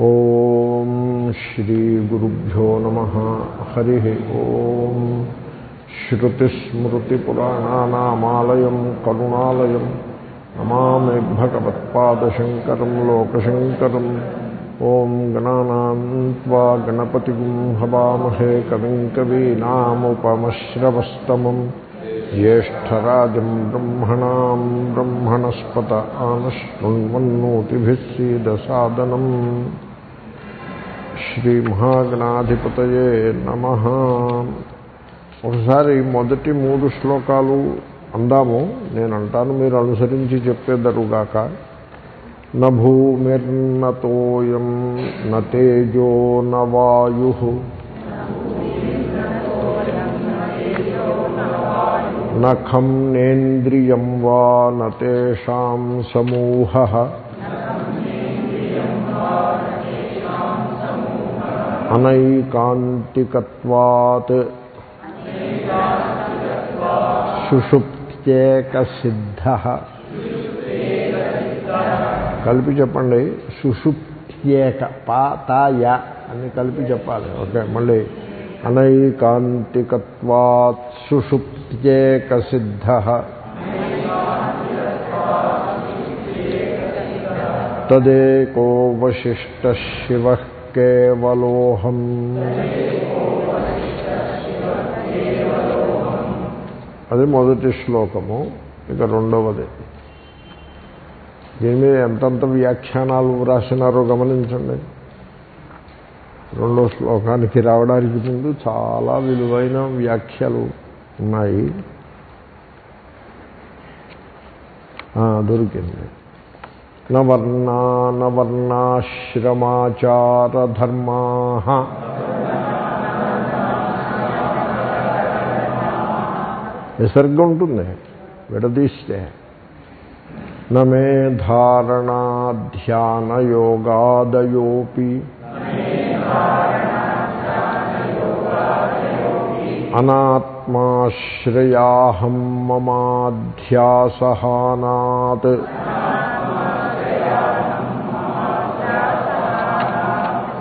ॐ श्रीगुरुभ्यो नमः हरिः ॐ श्रुतिस्मृतिपुराणानामालयं करुणालयं नमामि भगवत्पादशङ्करं लोकशङ्करम् ॐ गणानां त्वा गणपतिं हवामहे कविं कवीनामुपमश्रवस्तमम् ज्येष्ठराजं ब्रह्मणां ब्रह्मणस्पत आनशृण्वन्नोतिभिः सीदसादनम् శ్రీమహాగణాధిపతయే నమ. ఒకసారి మొదటి మూడు శ్లోకాలు అందాము. నేను అంటాను మీరు అనుసరించి చెప్పేద్దరుగాక న భూమిర్నతోయం న న వాయు. నఖం నేంద్రియం వా నేషాం సమూహ. అనైకాంతికత్వాత్ సుషుప్త్యేక సిద్ధ కలిపి చెప్పండి సుషుప్త్యేక పా తాయ అని కలిపి చెప్పాలి ఓకే మళ్ళీ అనైకాంతికత్వాత్ సుషుప్త్యేక సిద్ధ తదేకో వశిష్ట శివ కేవలోహం. అది మొదటి శ్లోకము ఇక రెండవది. దీని మీద ఎంతంత వ్యాఖ్యానాలు వ్రాసినారో గమనించండి. రెండో శ్లోకానికి రావడానికి ముందు చాలా విలువైన వ్యాఖ్యలు ఉన్నాయి. దొరికింది. నవర్ణా నవర్ణాశ్రమాచారధర్మా. విసర్గ ఉంటుంది? విడదీస్తే. నమే ధారణాధ్యానయోగాదయోపి. అనాత్మాశ్రయాహం మమాధ్యాసహానాత్.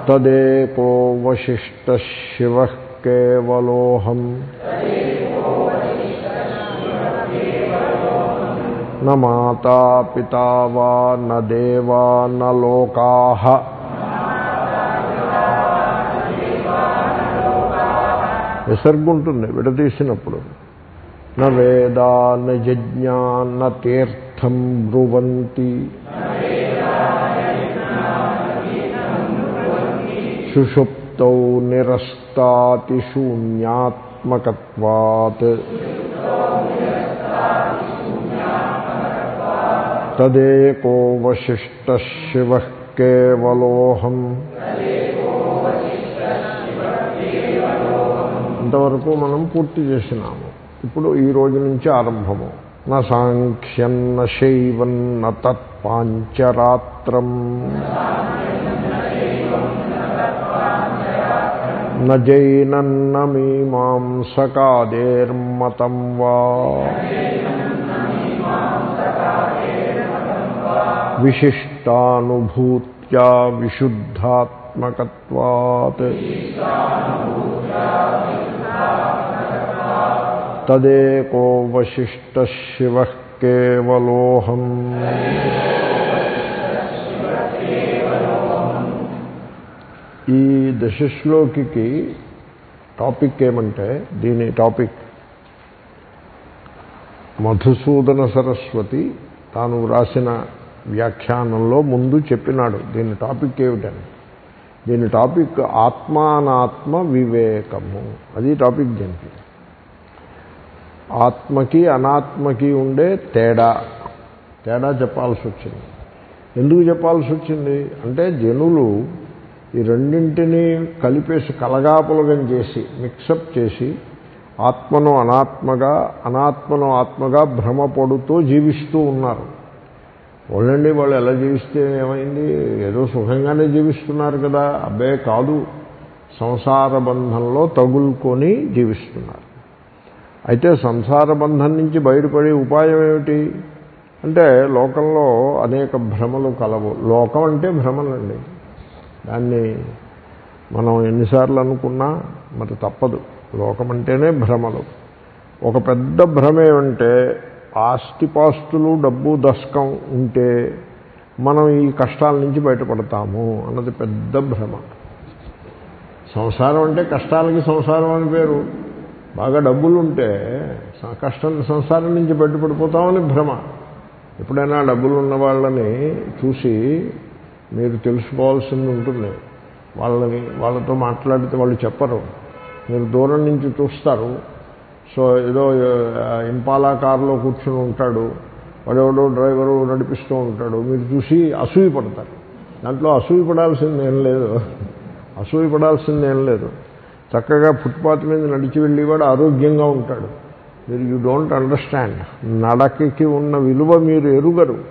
తదేకో వశిష్ట శివ కేవలోహం. న మాతా పితా వా న దేవా న లోకా. విసర్గ ఉంటుంది విడదీసినప్పుడు. న వేదా న యజ్ఞా న తీర్థం బ్రువంతి. సుషుప్తౌ నిరస్తాతిశూన్యాత్మకత్వాత్ తదేకో వశిష్ట శివ కేవలోహం ఇంతవరకు మనం పూర్తి చేసినాము. ఇప్పుడు ఈ రోజు నుంచి ఆరంభము. నా సాంఖ్యన్న శైవన్న తత్పాంచరాత్రం. నైనన్న మీమాంసకాదేర్మతం వా విశిష్టానుభూత్యా విశుద్ధాత్మకత్వాత్ తదేకో వశిష్ట శివ ఈ దశశ్లోకి టాపిక్ ఏమంటే దీని టాపిక్. మధుసూదన సరస్వతి తాను వ్రాసిన వ్యాఖ్యానంలో ముందు చెప్పినాడు. దీని టాపిక్ ఏమిటని? దీని టాపిక్ ఆత్మానాత్మ వివేకము. అది టాపిక్ దీనికి. ఆత్మకి అనాత్మకి ఉండే తేడా. తేడా చెప్పాల్సి వచ్చింది. ఎందుకు చెప్పాల్సి వచ్చింది? అంటే జనులు ఈ రెండింటినీ కలిపేసి కలగాపులగం చేసి మిక్సప్ చేసి ఆత్మను అనాత్మగా అనాత్మను ఆత్మగా భ్రమపడుతూ జీవిస్తూ ఉన్నారు. వాళ్ళండి వాళ్ళు ఎలా జీవిస్తే ఏమైంది? ఏదో సుఖంగానే జీవిస్తున్నారు కదా. అబ్బే కాదు. సంసార బంధంలో తగులుకొని జీవిస్తున్నారు. అయితే సంసార బంధం నుంచి బయటపడే ఉపాయం ఏమిటి? అంటే లోకంలో అనేక భ్రమలు కలవు. లోకం అంటే భ్రమలండి. దాన్ని మనం ఎన్నిసార్లు అనుకున్నా మరి తప్పదు. లోకం అంటేనే భ్రమలు. ఒక పెద్ద భ్రమ ఏమంటే ఆస్తిపాస్తులు డబ్బు దశకం ఉంటే మనం ఈ కష్టాల నుంచి బయటపడతాము అన్నది పెద్ద భ్రమ. సంసారం అంటే కష్టాలకి సంసారం అని పేరు. బాగా డబ్బులు ఉంటే కష్టం సంసారం నుంచి బయటపడిపోతామని భ్రమ. ఎప్పుడైనా డబ్బులు ఉన్న వాళ్ళని చూసి మీరు తెలుసుకోవాల్సింది ఉంటుంది. వాళ్ళని వాళ్ళతో మాట్లాడితే వాళ్ళు చెప్పరు. మీరు దూరం నుంచి చూస్తారు. సో ఏదో ఇంపాలా కారులో కూర్చుని ఉంటాడు. వాడెవడో డ్రైవరు నడిపిస్తూ ఉంటాడు. మీరు చూసి అసూయ పడతారు దాంట్లో అసూయ పడాల్సింది ఏం లేదు. అసూయ పడాల్సింది ఏం లేదు. చక్కగా ఫుట్పాత్ మీద నడిచి వెళ్ళేవాడు ఆరోగ్యంగా ఉంటాడు. మీరు యూ డోంట్ అండర్స్టాండ్ నడకకి ఉన్న విలువ మీరు ఎరుగరు.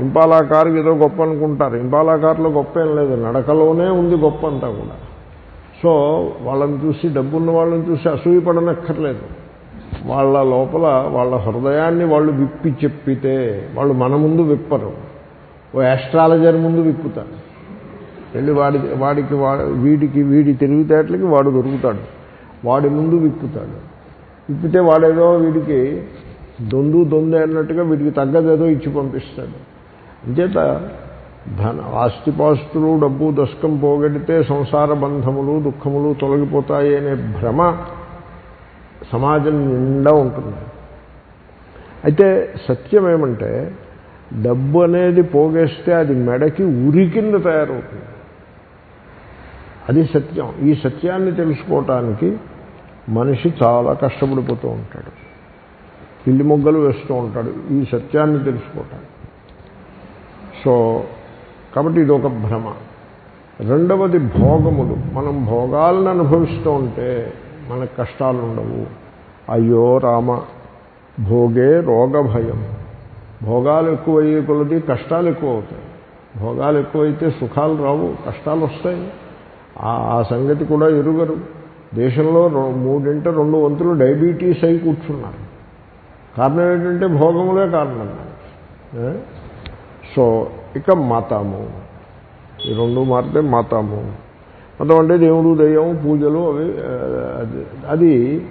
ఇంపాలా కారు ఏదో గొప్ప అనుకుంటారు ఇంపాలా కారులో గొప్ప ఏం లేదు. నడకలోనే ఉంది గొప్ప అంతా కూడా. సో వాళ్ళని చూసి డబ్బున్న వాళ్ళని చూసి అసూయపడనక్కర్లేదు. వాళ్ళ లోపల వాళ్ళ హృదయాన్ని వాళ్ళు విప్పి చెప్పితే వాళ్ళు మన ముందు విప్పరు. ఓ యాస్ట్రాలజర్ ముందు విప్పుతారు. వెళ్ళి వాడి వాడికి వీడికి వీడి తెలివితేటలకి వాడు దొరుకుతాడు. వాడి ముందు విప్పుతాడు. విప్పితే వాడేదో వీడికి దొందు దొందు అన్నట్టుగా వీడికి తగ్గదేదో ఇచ్చి పంపిస్తాడు. అంచేత ధన ఆస్తిపాస్తులు డబ్బు దశకం పోగొడితే సంసార బంధములు దుఃఖములు తొలగిపోతాయి అనే భ్రమ సమాజం నిండా ఉంటుంది. అయితే సత్యం ఏమంటే డబ్బు అనేది పోగేస్తే అది మెడకి ఉరి కింద తయారవుతుంది. అది సత్యం. ఈ సత్యాన్ని తెలుసుకోవటానికి మనిషి చాలా కష్టపడిపోతూ ఉంటాడు. పిల్లి మొగ్గలు వేస్తూ ఉంటాడు. ఈ సత్యాన్ని తెలుసుకోవటానికి సో కాబట్టి ఇది ఒక భ్రమ. రెండవది భోగములు. మనం భోగాలను అనుభవిస్తూ ఉంటే మనకు కష్టాలు ఉండవు అయ్యో రామ భోగే రోగ భయం భోగాలు ఎక్కువయ్యే కొలది కష్టాలు ఎక్కువ అవుతాయి భోగాలు ఎక్కువైతే సుఖాలు రావు కష్టాలు వస్తాయి ఆ సంగతి కూడా ఎరుగరు. దేశంలో రొ- మూడింట రెండు వంతులు డయాబెటీస్ అయి కూర్చున్నారు. కారణం ఏంటంటే భోగములే కారణం. సో ఇక మతము. ఈ రెండు మారితే మతము. మతం అంటే దేవుడు దయ్యం పూజలు అవి అది- అది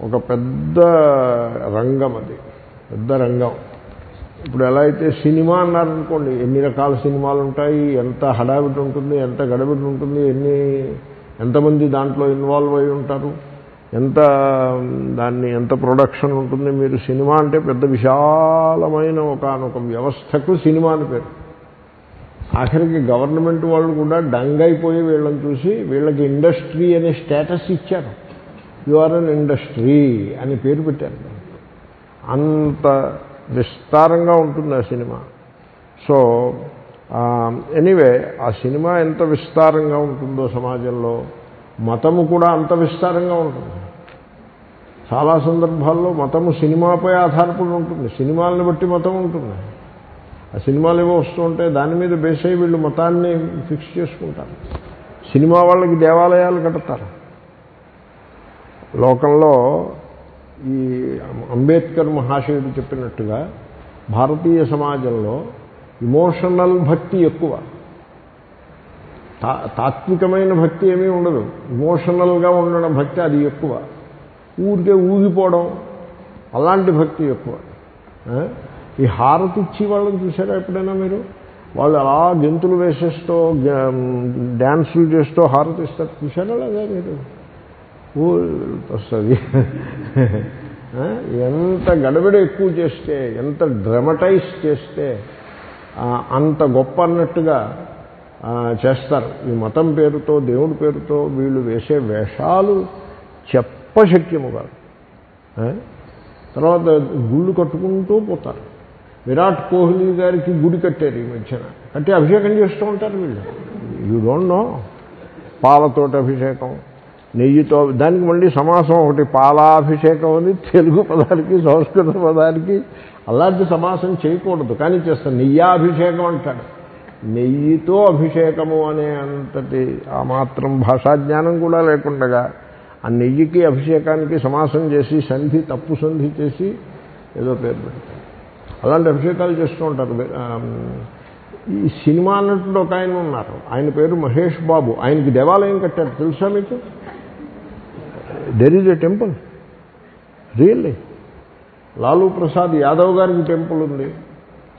ఒక పెద్ద రంగం అది. పెద్ద రంగం. ఇప్పుడు ఎలా అయితే సినిమా అన్నారనుకోండి ఎన్ని రకాల సినిమాలు ఉంటాయి ఎంత హడావిడి ఉంటుంది ఎంత గడబిడి ఉంటుంది ఎన్ని ఎంతమంది దాంట్లో ఇన్వాల్వ్ అయి ఉంటారు? ఎంత దాన్ని ఎంత ప్రొడక్షన్ ఉంటుంది మీరు సినిమా అంటే పెద్ద విశాలమైన ఒకనొక వ్యవస్థకు సినిమా అని పేరు. ఆఖరికి గవర్నమెంట్ వాళ్ళు కూడా డంగ్ అయిపోయి వీళ్ళని చూసి వీళ్ళకి ఇండస్ట్రీ అనే స్టేటస్ ఇచ్చారు. యు ఆర్ అన్ ఇండస్ట్రీ అని పేరు పెట్టారు. అంత విస్తారంగా ఉంటుంది ఆ సినిమా. సో ఎనీవే ఆ సినిమా ఎంత విస్తారంగా ఉంటుందో సమాజంలో మతము కూడా అంత విస్తారంగా ఉంటుంది. చాలా సందర్భాల్లో మతము సినిమాపై ఆధారపడి ఉంటుంది. సినిమాలను బట్టి మతం ఉంటుంది. ఆ సినిమాలు ఏవో వస్తుంటే ఉంటే దాని మీద బేస్ అయ్యి వీళ్ళు మతాన్ని ఫిక్స్ చేసుకుంటారు. సినిమా వాళ్ళకి దేవాలయాలు కడతారు. లోకంలో ఈ అంబేద్కర్ మహాశయుడు చెప్పినట్టుగా భారతీయ సమాజంలో ఇమోషనల్ భక్తి ఎక్కువ. తా- తాత్వికమైన భక్తి ఏమీ ఉండదు. ఇమోషనల్గా ఉండడం భక్తి అది ఎక్కువ. ఊరికే ఊగిపోవడం అలాంటి భక్తి ఎక్కువ. ఈ హారతి ఇచ్చి వాళ్ళని చూసారా ఎప్పుడైనా మీరు? వాళ్ళు అలా గెంతులు వేసేస్తూ డ్యాన్సులు చేస్తూ హారతి ఇస్తారు. చూసారా లేదా మీరు? వస్తుంది. ఎంత గడబిడ ఎక్కువ చేస్తే ఎంత డ్రమటైజ్ చేస్తే అంత గొప్ప అన్నట్టుగా చేస్తారు. ఈ మతం పేరుతో దేవుడి పేరుతో వీళ్ళు వేసే వేషాలు చెప్ చెప్పశక్యము కాదు తర్వాత గుళ్ళు కట్టుకుంటూ పోతారు. విరాట్ కోహ్లీ గారికి గుడి కట్టారు ఈ మధ్యన. కట్టి అభిషేకం చేస్తూ ఉంటారు వీళ్ళు. యూ డోంట్ నో పాలతోటి అభిషేకం నెయ్యితో దానికి మళ్ళీ సమాసం ఒకటి పాలాభిషేకం అని తెలుగు పదానికి సంస్కృత పదానికి అలాంటి సమాసం చేయకూడదు. కానీ చేస్తాను నెయ్యాభిషేకం అంటాడు. నెయ్యితో అభిషేకము అనే అంతటి ఆ మాత్రం భాషా జ్ఞానం కూడా లేకుండగా ఆ నెయ్యికి అభిషేకానికి సమాసం చేసి సంధి తప్పు సంధి చేసి ఏదో పేరు పెడతారు. అలాంటి అభిషేకాలు చేస్తూ ఉంటారు. ఈ సినిమా నటుడు ఒక ఆయన ఉన్నారు. ఆయన పేరు మహేష్ బాబు. ఆయనకి దేవాలయం కట్టారు. తెలుసా మీకు? There is a temple really Lalu Prasad Yadav గారికి టెంపుల్ ఉంది.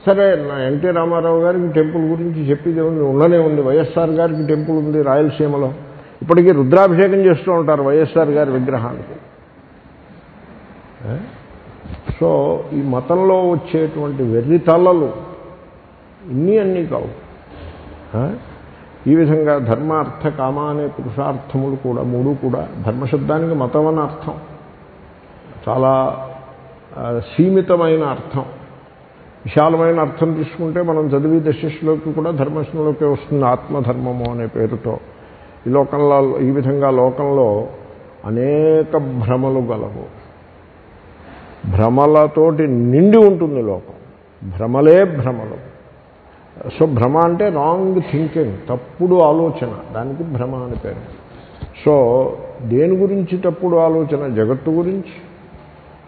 సరే నా ఎన్టీ రామారావు గారికి టెంపుల్ గురించి చెప్పేది ఉంది ఉండనే ఉంది. వైఎస్ఆర్ గారికి టెంపుల్ ఉంది రాయలసీమలో. ఇప్పటికీ రుద్రాభిషేకం చేస్తూ ఉంటారు వైఎస్ఆర్ గారి విగ్రహానికి. సో ఈ మతంలో వచ్చేటువంటి వెర్రి తలలు ఇన్ని అన్నీ కావు. ఈ విధంగా ధర్మార్థ కామ అనే పురుషార్థములు కూడా మూడు కూడా ధర్మశబ్దానికి మతం అని అర్థం. చాలా సీమితమైన అర్థం. విశాలమైన అర్థం తీసుకుంటే మనం చదివి దశలోకి కూడా ధర్మశంలోకి వస్తుంది ఆత్మధర్మము అనే పేరుతో. ఈ లోకంలో ఈ విధంగా లోకంలో అనేక భ్రమలు గలవు. భ్రమలతోటి నిండి ఉంటుంది లోకం. భ్రమలే భ్రమలు. సో భ్రమ అంటే రాంగ్ థింకింగ్ తప్పుడు ఆలోచన. దానికి భ్రమ అని పేరు. సో దేని గురించి తప్పుడు ఆలోచన? జగత్తు గురించి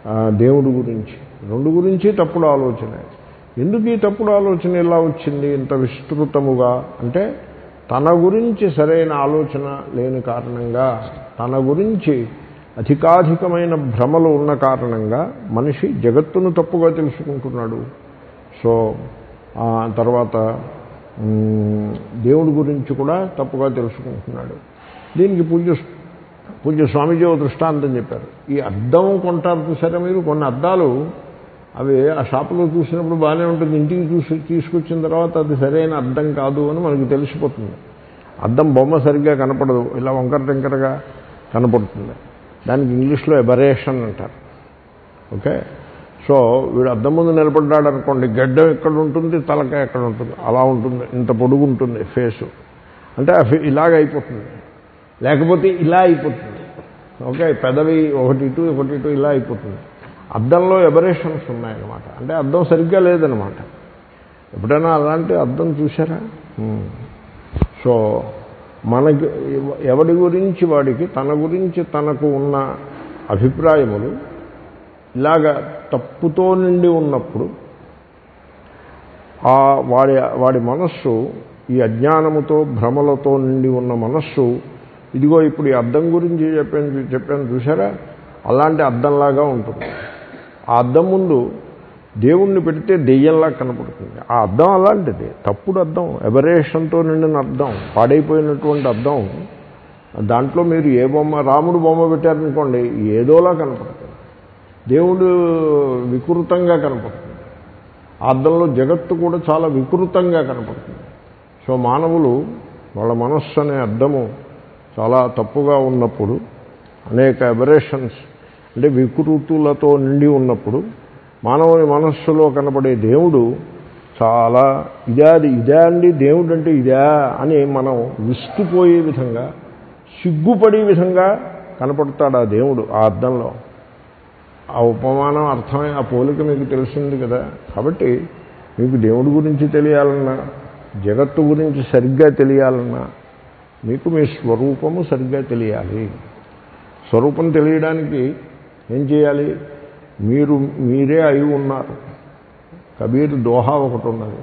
దేవుడు దేవుడి గురించి. రెండు గురించి తప్పుడు ఆలోచనే. ఎందుకు ఈ తప్పుడు ఆలోచన ఇలా వచ్చింది ఇంత విస్తృతముగా? అంటే తన గురించి సరైన ఆలోచన లేని కారణంగా తన గురించి అధికాధికమైన భ్రమలు ఉన్న కారణంగా మనిషి జగత్తును తప్పుగా తెలుసుకుంటున్నాడు. సో ఆ తర్వాత దేవుడి గురించి కూడా తప్పుగా తెలుసుకుంటున్నాడు. దీనికి పూజ పూజ స్వామీజీ దృష్టాంతం చెప్పారు. ఈ అద్దం కొంటారు చూసారా మీరు? కొన్ని అద్దాలు అవి ఆ షాపులో చూసినప్పుడు బాగానే ఉంటుంది. ఇంటికి చూసి తీసుకొచ్చిన తర్వాత అది సరైన అర్థం కాదు అని మనకు తెలిసిపోతుంది. అర్థం బొమ్మ సరిగ్గా కనపడదు. ఇలా వంకర టెంకరగా కనపడుతుంది. దానికి ఇంగ్లీష్లో ఎబరేషన్ అంటారు. ఓకే? సో వీడు అద్దం ముందు నిలబడ్డాడు అనుకోండి గడ్డం ఎక్కడ ఉంటుంది? తలక ఎక్కడ ఉంటుంది? అలా ఉంటుంది. ఇంత పొడుగు ఉంటుంది ఫేసు. అంటే ఇలాగ అయిపోతుంది. లేకపోతే ఇలా అయిపోతుంది. ఓకే? పెదవి ఒకటి ఇటు ఒకటి ఇటు ఇలా అయిపోతుంది. అద్దంలో ఎబరేషన్స్ ఉన్నాయన్నమాట. అంటే అద్దం సరిగ్గా లేదనమాట ఎప్పుడైనా అలాంటి అద్దం చూసారా సో మనకి ఎవడి గురించి వాడికి తన గురించి తనకు ఉన్న అభిప్రాయములు ఇలాగ తప్పుతో నిండి ఉన్నప్పుడు ఆ వాడి వాడి మనస్సు ఈ అజ్ఞానముతో భ్రమలతో నిండి ఉన్న మనస్సు ఇదిగో ఇప్పుడు ఈ అద్దం గురించి చెప్పాను చెప్పాను చూసారా అలాంటి అద్దంలాగా ఉంటుంది. ఆ అద్దం ముందు దేవుణ్ణి పెడితే దెయ్యంలా కనపడుతుంది. ఆ అద్దం అలాంటిది. తప్పుడు అద్దం ఎబరేషన్తో నిండిన అర్థం పాడైపోయినటువంటి అర్థం దాంట్లో మీరు ఏ బొమ్మ రాముడు బొమ్మ పెట్టారనుకోండి ఏదోలా కనపడుతుంది. దేవుడు వికృతంగా కనపడుతుంది. ఆ అద్దంలో జగత్తు కూడా చాలా వికృతంగా కనపడుతుంది. సో మానవులు వాళ్ళ మనస్సు అనే అర్థము చాలా తప్పుగా ఉన్నప్పుడు అనేక ఎబరేషన్స్ అంటే వికృతులతో నిండి ఉన్నప్పుడు మానవుని మనస్సులో కనపడే దేవుడు చాలా ఇదా ఇదే అండి దేవుడు అంటే ఇదా అని మనం విస్తుపోయే విధంగా సిగ్గుపడే విధంగా కనపడతాడు ఆ దేవుడు ఆ అర్థంలో ఆ ఉపమానం అర్థమై ఆ పోలిక మీకు తెలిసింది కదా. కాబట్టి మీకు దేవుడి గురించి తెలియాలన్నా జగత్తు గురించి సరిగ్గా తెలియాలన్నా మీకు మీ స్వరూపము సరిగ్గా తెలియాలి. స్వరూపం తెలియడానికి ఏం చేయాలి? మీరు మీరే అయి ఉన్నారు. కబీర్ దోహా ఒకటి ఉన్నది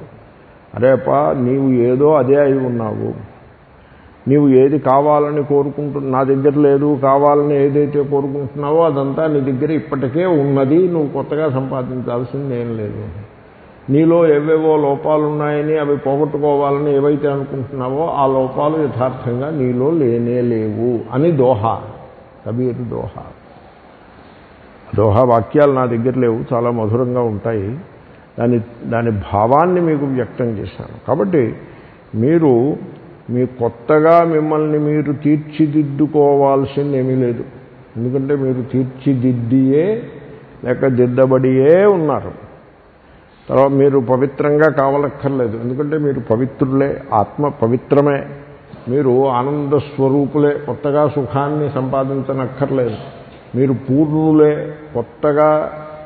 అరేపా నీవు ఏదో అదే అయి ఉన్నావు. నీవు ఏది కావాలని కోరుకుంటున్నా నా దగ్గర లేదు కావాలని ఏదైతే కోరుకుంటున్నావో అదంతా నీ దగ్గర ఇప్పటికే ఉన్నది నువ్వు కొత్తగా సంపాదించాల్సింది ఏం లేదు. నీలో ఏవేవో లోపాలు ఉన్నాయని అవి పోగొట్టుకోవాలని ఏవైతే అనుకుంటున్నావో ఆ లోపాలు యథార్థంగా నీలో లేనే లేవు అని దోహ. కబీర్ దోహా. దోహా వాక్యాలు నా దగ్గర లేవు చాలా మధురంగా ఉంటాయి. దాని దాని భావాన్ని మీకు వ్యక్తం చేశాను. కాబట్టి మీరు మీ కొత్తగా మిమ్మల్ని మీరు తీర్చిదిద్దుకోవాల్సింది ఏమీ లేదు. ఎందుకంటే మీరు తీర్చిదిద్దియే లేక దిద్దబడియే ఉన్నారు. తర్వాత మీరు పవిత్రంగా కావలక్కర్లేదు. ఎందుకంటే మీరు పవిత్రులే ఆత్మ పవిత్రమే. మీరు ఆనంద స్వరూపులే కొత్తగా సుఖాన్ని సంపాదించనక్కర్లేదు. మీరు పూర్ణులే కొత్తగా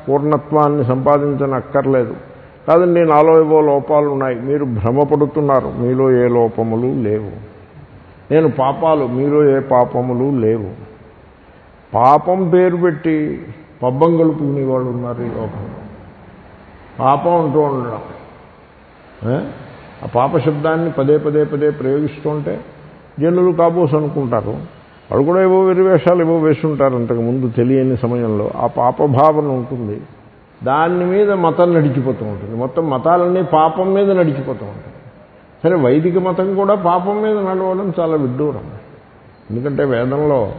పూర్ణత్వాన్ని సంపాదించనక్కర్లేదు. కాదండి నాలో ఏవో లోపాలు ఉన్నాయి మీరు భ్రమపడుతున్నారు. మీలో ఏ లోపములు లేవు. నేను పాపాలు మీలో ఏ పాపములు లేవు. పాపం పేరు పెట్టి పబ్బం కలుపుకునే వాళ్ళు ఉన్నారు ఈ లోకంలో పాపం అంటూ ఉండడం. ఆ పాప శబ్దాన్ని పదే పదే పదే ప్రయోగిస్తుంటే జనులు కాబోసు అనుకుంటారు. వాడు కూడా ఏవో వెరివేషాలు ఏవో వేసుంటారు అంతకుముందు తెలియని సమయంలో. ఆ పాపభావన ఉంటుంది. దాని మీద మతం నడిచిపోతూ ఉంటుంది. మొత్తం మతాలన్నీ పాపం మీద నడిచిపోతూ ఉంటాయి సరే వైదిక మతం కూడా పాపం మీద నడవడం చాలా విడ్డూరం. ఎందుకంటే వేదంలో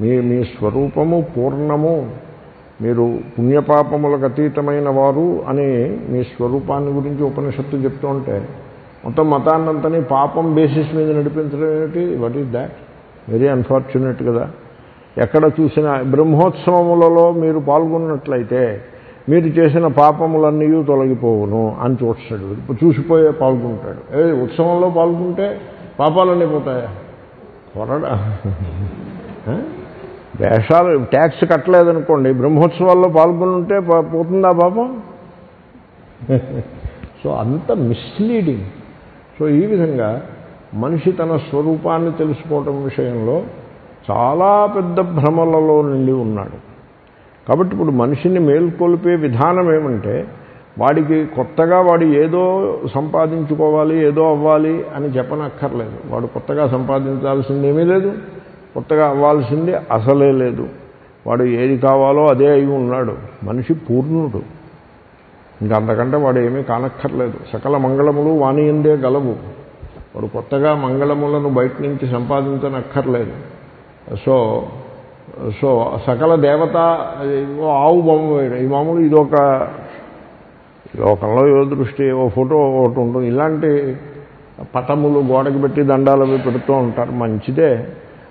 మీ మీ స్వరూపము పూర్ణము మీరు పుణ్యపాపములకు అతీతమైన వారు అని మీ స్వరూపాన్ని గురించి ఉపనిషత్తు చెప్తూ ఉంటే మొత్తం మతాన్నంతని పాపం బేసిస్ మీద నడిపించడం ఏమిటి what is that very unfortunate కదా. ఎక్కడ చూసిన బ్రహ్మోత్సవములలో మీరు పాల్గొన్నట్లయితే మీరు చేసిన పాపములన్నీ తొలగిపోవును అని చూస్తాడు. ఇప్పుడు చూసిపోయే పాల్గొంటాడు. ఏ ఉత్సవంలో పాల్గొంటే పాపాలన్నీ పోతాయా? కొరడా. వేషాలు ట్యాక్స్ కట్టలేదనుకోండి బ్రహ్మోత్సవాల్లో పాల్గొని ఉంటే పోతుందా పాపం? సో అంత మిస్లీడింగ్ సో ఈ విధంగా మనిషి తన స్వరూపాన్ని తెలుసుకోవటం విషయంలో చాలా పెద్ద భ్రమలలో నిండి ఉన్నాడు. కాబట్టి ఇప్పుడు మనిషిని మేల్కొల్పే విధానం ఏమంటే వాడికి కొత్తగా వాడు ఏదో సంపాదించుకోవాలి ఏదో అవ్వాలి అని చెప్పనక్కర్లేదు. వాడు కొత్తగా సంపాదించాల్సింది ఏమీ లేదు. కొత్తగా అవ్వాల్సింది అసలే లేదు. వాడు ఏది కావాలో అదే అయి ఉన్నాడు. మనిషి పూర్ణుడు. ఇంకా అంతకంటే వాడు ఏమీ కానక్కర్లేదు. సకల మంగళములు వాణియందే గలవు. వాడు కొత్తగా మంగళములను బయట నుంచి సంపాదించనక్కర్లేదు. సో సో సకల దేవత ఆవు బొమ్మ వేయడం ఈ మామూలు ఇదొక లోకంలో ఏదో దృష్టి ఓ ఫోటో ఒకటి ఉంటుంది. ఇలాంటి పటములు గోడకి పెట్టి దండాలు అవి పెడుతూ ఉంటారు. మంచిదే.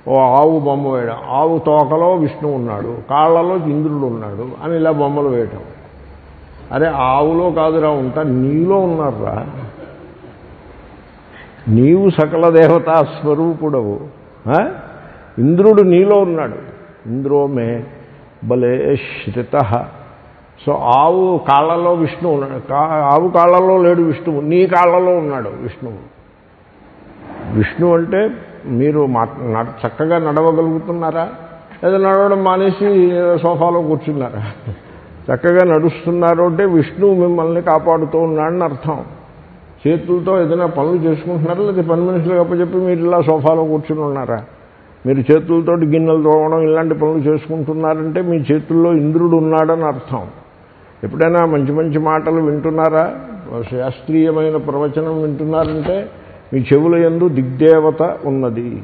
ఓ ఆవు బొమ్మ వేయడం ఆవు తోకలో విష్ణు ఉన్నాడు. కాళ్ళలో ఇంద్రుడు ఉన్నాడు అని ఇలా బొమ్మలు వేయటం. అరే ఆవులో కాదురా ఉంటా నీలో ఉన్నారా నీవు సకల దేవతా స్వరూపుడవు. ఇంద్రుడు నీలో ఉన్నాడు. ఇంద్రో మే బలే శ్రిత సో ఆవు కాళ్ళలో విష్ణువు ఉన్నాడు. కా- ఆవు కాళ్ళలో లేడు విష్ణువు. నీ కాళ్ళలో ఉన్నాడు విష్ణువు. విష్ణు అంటే మీరు మా చక్కగా నడవగలుగుతున్నారా? లేదా నడవడం మానేసి సోఫాలో కూర్చున్నారా? చక్కగా నడుస్తున్నారు అంటే విష్ణువు మిమ్మల్ని కాపాడుతూ ఉన్నాడని అర్థం. చేతులతో ఏదైనా పనులు చేసుకుంటున్నారా? లేదా పని మనుషులు అప్పచెప్పి మీరు ఇలా సోఫాలో కూర్చుని ఉన్నారా? మీరు చేతులతో గిన్నెలు తోవడం ఇలాంటి పనులు చేసుకుంటున్నారంటే మీ చేతుల్లో ఇంద్రుడు ఉన్నాడని అర్థం. ఎప్పుడైనా మంచి మంచి మాటలు వింటున్నారా? శాస్త్రీయమైన ప్రవచనం వింటున్నారంటే మీ చెవుల యందు దిగ్దేవత ఉన్నది.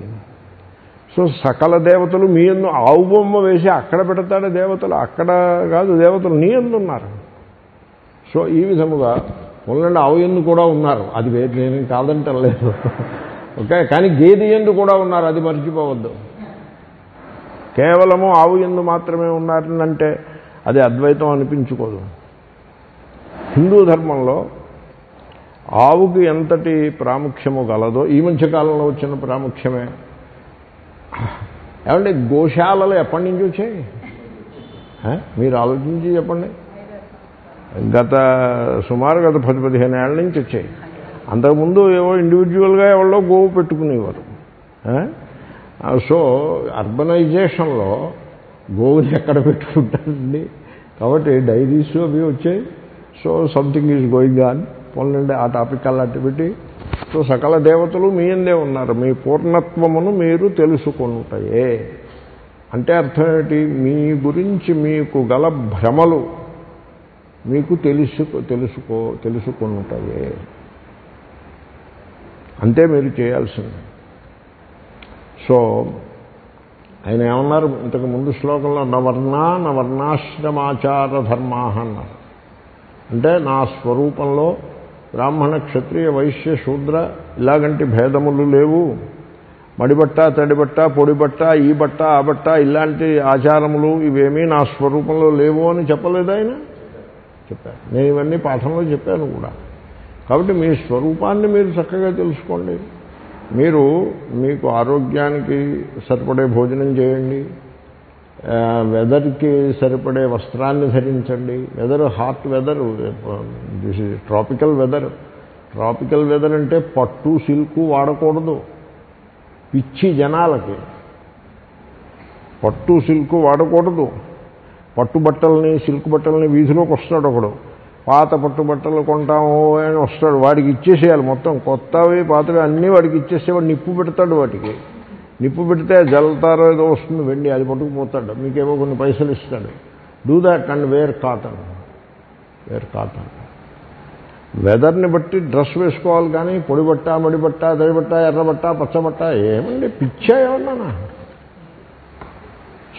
సో సకల దేవతలు మీ ఎందు ఆవు బొమ్మ వేసి అక్కడ పెడతాడు దేవతలు అక్కడ కాదు దేవతలు నీ ఎందు ఉన్నారు సో ఈ విధముగా ఉండండి ఆవు ఎందు కూడా ఉన్నారు. అది వేరు నేను కాదంటలేదు ఓకే? కానీ గేదె ఎందు కూడా ఉన్నారు. అది మర్చిపోవద్దు. కేవలము ఆవు ఎందు మాత్రమే ఉన్నారంటే అది అద్వైతం అనిపించుకోదు. హిందూ ధర్మంలో ఆవుకి ఎంతటి ప్రాముఖ్యము గలదో ఈ మధ్య కాలంలో వచ్చిన ప్రాముఖ్యమే. ఏమంటే గోశాలలు ఎప్పటి నుంచి వచ్చాయి? మీరు ఆలోచించి చెప్పండి. గత సుమారు గత పది పదిహేను ఏళ్ళ నుంచి వచ్చాయి. అంతకుముందు ఏవో ఇండివిజువల్గా ఎవరో గోవు పెట్టుకునేవారు. సో అర్బనైజేషన్లో గోవుని ఎక్కడ పెట్టుకుంటారండి? కాబట్టి డైరీస్ అవి వచ్చాయి. So something is going on పొందండి ఆ టాపిక్ అలాంటి పెట్టి. సో సకల దేవతలు మీ అందే ఉన్నారు. మీ పూర్ణత్వమును మీరు తెలుసుకుంటాయే అంటే అర్థం ఏమిటి మీ గురించి మీకు గల భ్రమలు మీకు తెలుసుకో తెలుసుకో తెలుసుకుంటాయే అంతే మీరు చేయాల్సింది. సో ఆయన ఏమన్నారు? ఇంతకు ముందు శ్లోకంలో నవర్ణ నవర్ణాశ్రమాచార ధర్మా అన్నారు. అంటే నా స్వరూపంలో బ్రాహ్మణ క్షత్రియ వైశ్య శూద్ర ఇలాగంటి భేదములు లేవు. మడిబట్ట తడిబట్ట పొడిబట్ట ఈ బట్ట ఆ బట్ట ఇలాంటి ఆచారములు ఇవేమీ నా స్వరూపంలో లేవు అని చెప్పలేదు ఆయన? చెప్పాను నేను ఇవన్నీ పాఠంలో చెప్పాను కూడా. కాబట్టి మీ స్వరూపాన్ని మీరు చక్కగా తెలుసుకోండి. మీరు మీకు ఆరోగ్యానికి సరిపడే భోజనం చేయండి. వెదర్కి సరిపడే వస్త్రాన్ని ధరించండి. Weather hot weather this is tropical weather. Tropical weather అంటే పట్టు సిల్కు వాడకూడదు. పిచ్చి జనాలకి. పట్టు సిల్కు వాడకూడదు. పట్టు బట్టల్ని సిల్క్ బట్టల్ని వీధిలోకి వస్తాడు ఒకడు. పాత పట్టుబట్టలు కొంటాము అని వస్తాడు. వాడికి ఇచ్చేసేయాలి మొత్తం. కొత్తవి పాతవి అన్నీ వాడికి ఇచ్చేసేవాడు నిప్పు పెడతాడు వాటికి. నిప్పు పెడితే జల్తారో ఏదో వస్తుంది వెండి అది పట్టుకుపోతాడు మీకేమో కొన్ని పైసలు ఇస్తాడు. Do that and wear cotton. Wear cotton. వెదర్ని బట్టి డ్రెస్ వేసుకోవాలి కానీ పొడి బట్ట మడి బట్ట తడి బట్ట ఎర్రబట్ట పచ్చబట్ట ఏమండి పిచ్చా ఏమన్నానా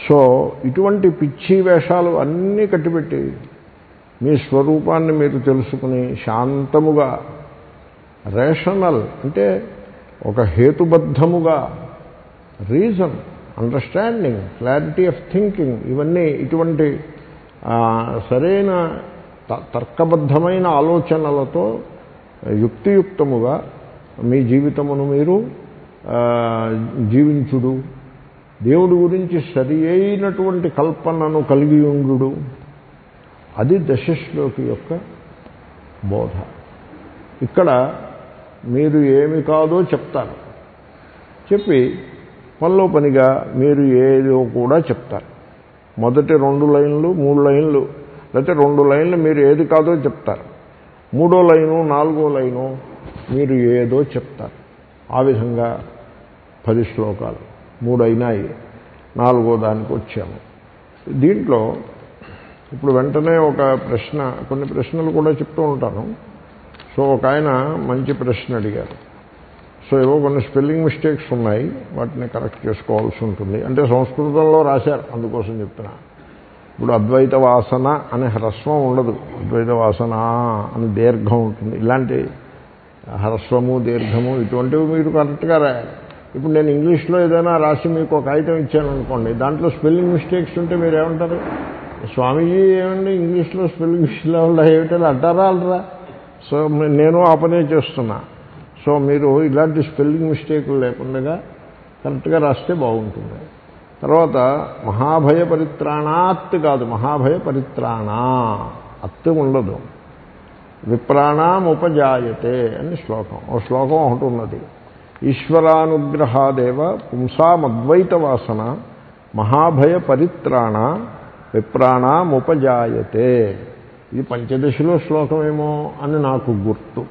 సో ఇటువంటి పిచ్చి వేషాలు అన్నీ కట్టిపెట్టి మీ స్వరూపాన్ని మీరు తెలుసుకుని శాంతముగా రేషనల్ అంటే ఒక హేతుబద్ధముగా reason understanding clarity of thinking ఇవన్నీ ఇటువంటి సరైన త- తర్కబద్ధమైన ఆలోచనలతో యుక్తియుక్తముగా మీ జీవితమును మీరు జీవించుడు. దేవుడి గురించి సరి అయినటువంటి కల్పనను కలిగి ఉండు అది దశశ్లోకి యొక్క బోధ. ఇక్కడ మీరు ఏమి కాదో చెప్తారు. చెప్పి పనిలో పనిగా మీరు ఏదో కూడా చెప్తారు. మొదటి రెండు లైన్లు మూడు లైన్లు లేకపోతే రెండు లైన్లు మీరు ఏది కాదో చెప్తారు. మూడో లైను నాలుగో లైను మీరు ఏదో చెప్తారు. ఆ విధంగా పది శ్లోకాలు. మూడు అయినాయి నాలుగో దానికి వచ్చాము. దీంట్లో ఇప్పుడు వెంటనే ఒక ప్రశ్న కొన్ని ప్రశ్నలు కూడా చెప్తూ ఉంటాను. సో ఒక ఆయన మంచి ప్రశ్న అడిగారు. సో ఏవో కొన్ని స్పెల్లింగ్ మిస్టేక్స్ ఉన్నాయి. వాటిని కరెక్ట్ చేసుకోవాల్సి ఉంటుంది. అంటే సంస్కృతంలో రాశారు అందుకోసం చెప్తున్నా. ఇప్పుడు అద్వైత వాసన అనే హ్రస్వం ఉండదు. అద్వైత వాసన అని దీర్ఘం ఉంటుంది. ఇలాంటి హ్రస్వము దీర్ఘము ఇటువంటివి మీరు కరెక్ట్గా రాయాలి. ఇప్పుడు నేను ఇంగ్లీష్లో ఏదైనా రాసి మీకు ఒక ఐటమ్ ఇచ్చాను అనుకోండి దాంట్లో స్పెల్లింగ్ మిస్టేక్స్ ఉంటే మీరు ఏమంటారు? స్వామీజీ ఏమండి ఇంగ్లీష్లో స్పెల్లింగ్ మిస్టేక్ ఉందా ఏమిటో? అంటారా అలరా సో నేను ఆ పనే చేస్తున్నా. సో మీరు ఇలాంటి స్పెల్లింగ్ మిస్టేకులు లేకుండా కరెక్ట్గా రాస్తే బాగుంటుంది. తర్వాత మహాభయ పరిత్రాణాత్ కాదు మహాభయ పరిత్రాణ అత్తు ఉండదు విప్రాణాముపజాయతే అని శ్లోకం. ఓ శ్లోకం ఒకటి ఉన్నది. ఈశ్వరానుగ్రహాదేవ పుంసామద్వైత వాసన మహాభయ పరిత్రాణ విప్రాణాముపజాయతే. ఇది పంచదశలో శ్లోకమేమో అని నాకు గుర్తు.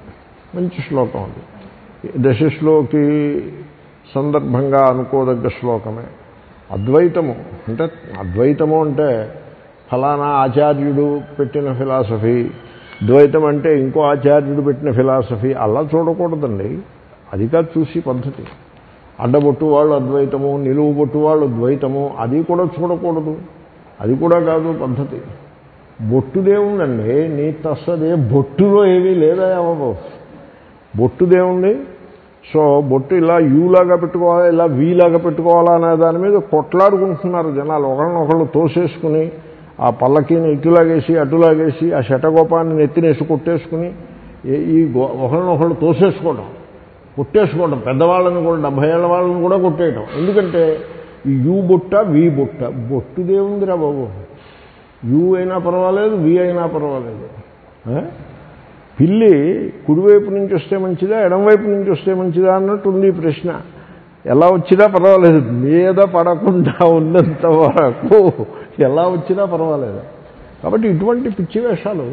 మంచి శ్లోకం అది. దశశ్లోకి సందర్భంగా అనుకోదగ్గ శ్లోకమే. అద్వైతము అంటే అద్వైతము అంటే ఫలానా ఆచార్యుడు పెట్టిన ఫిలాసఫీ. ద్వైతం అంటే ఇంకో ఆచార్యుడు పెట్టిన ఫిలాసఫీ. అలా చూడకూడదండి. అది కాదు చూసి పద్ధతి. అడ్డబొట్టు వాళ్ళు అద్వైతము నిలువు బొట్టు వాళ్ళు ద్వైతము అది కూడా చూడకూడదు. అది కూడా కాదు పద్ధతి. బొట్టుదేముందండి నీ తస్సదే బొట్టులో ఏమీ లేదా బాబు బొట్టుదేముంది సో బొట్టు ఇలా యూలాగా పెట్టుకోవాలా ఇలా వీలాగా పెట్టుకోవాలా అనే దాని మీద కొట్లాడుకుంటున్నారు జనాలు. ఒకళ్ళనొకళ్ళు తోసేసుకుని ఆ పల్లకీని ఇటులాగేసి అటులాగేసి ఆ శటగోపాన్ని నెత్తినేసి కొట్టేసుకుని ఈ- గో- ఒకళ్ళనొకళ్ళు తోసేసుకోవడం. కొట్టేసుకోవడం పెద్దవాళ్ళని కూడా డెబ్బై ఏళ్ళ వాళ్ళని కూడా కొట్టేయటం. ఎందుకంటే ఈ యూ బొట్ట వి బొట్ట. బొట్టుదేముందిరా బాబు. యూ అయినా పర్వాలేదు వి అయినా పర్వాలేదు. పిల్లి కుడివైపు నుంచి వస్తే మంచిదా ఎడంవైపు నుంచి వస్తే మంచిదా అన్నట్టుంది ఈ ప్రశ్న. ఎలా వచ్చినా పర్వాలేదు. మీద పడకుండా ఉన్నంత వరకు ఎలా వచ్చినా పర్వాలేదు. కాబట్టి ఇటువంటి పిచ్చి వేషాలు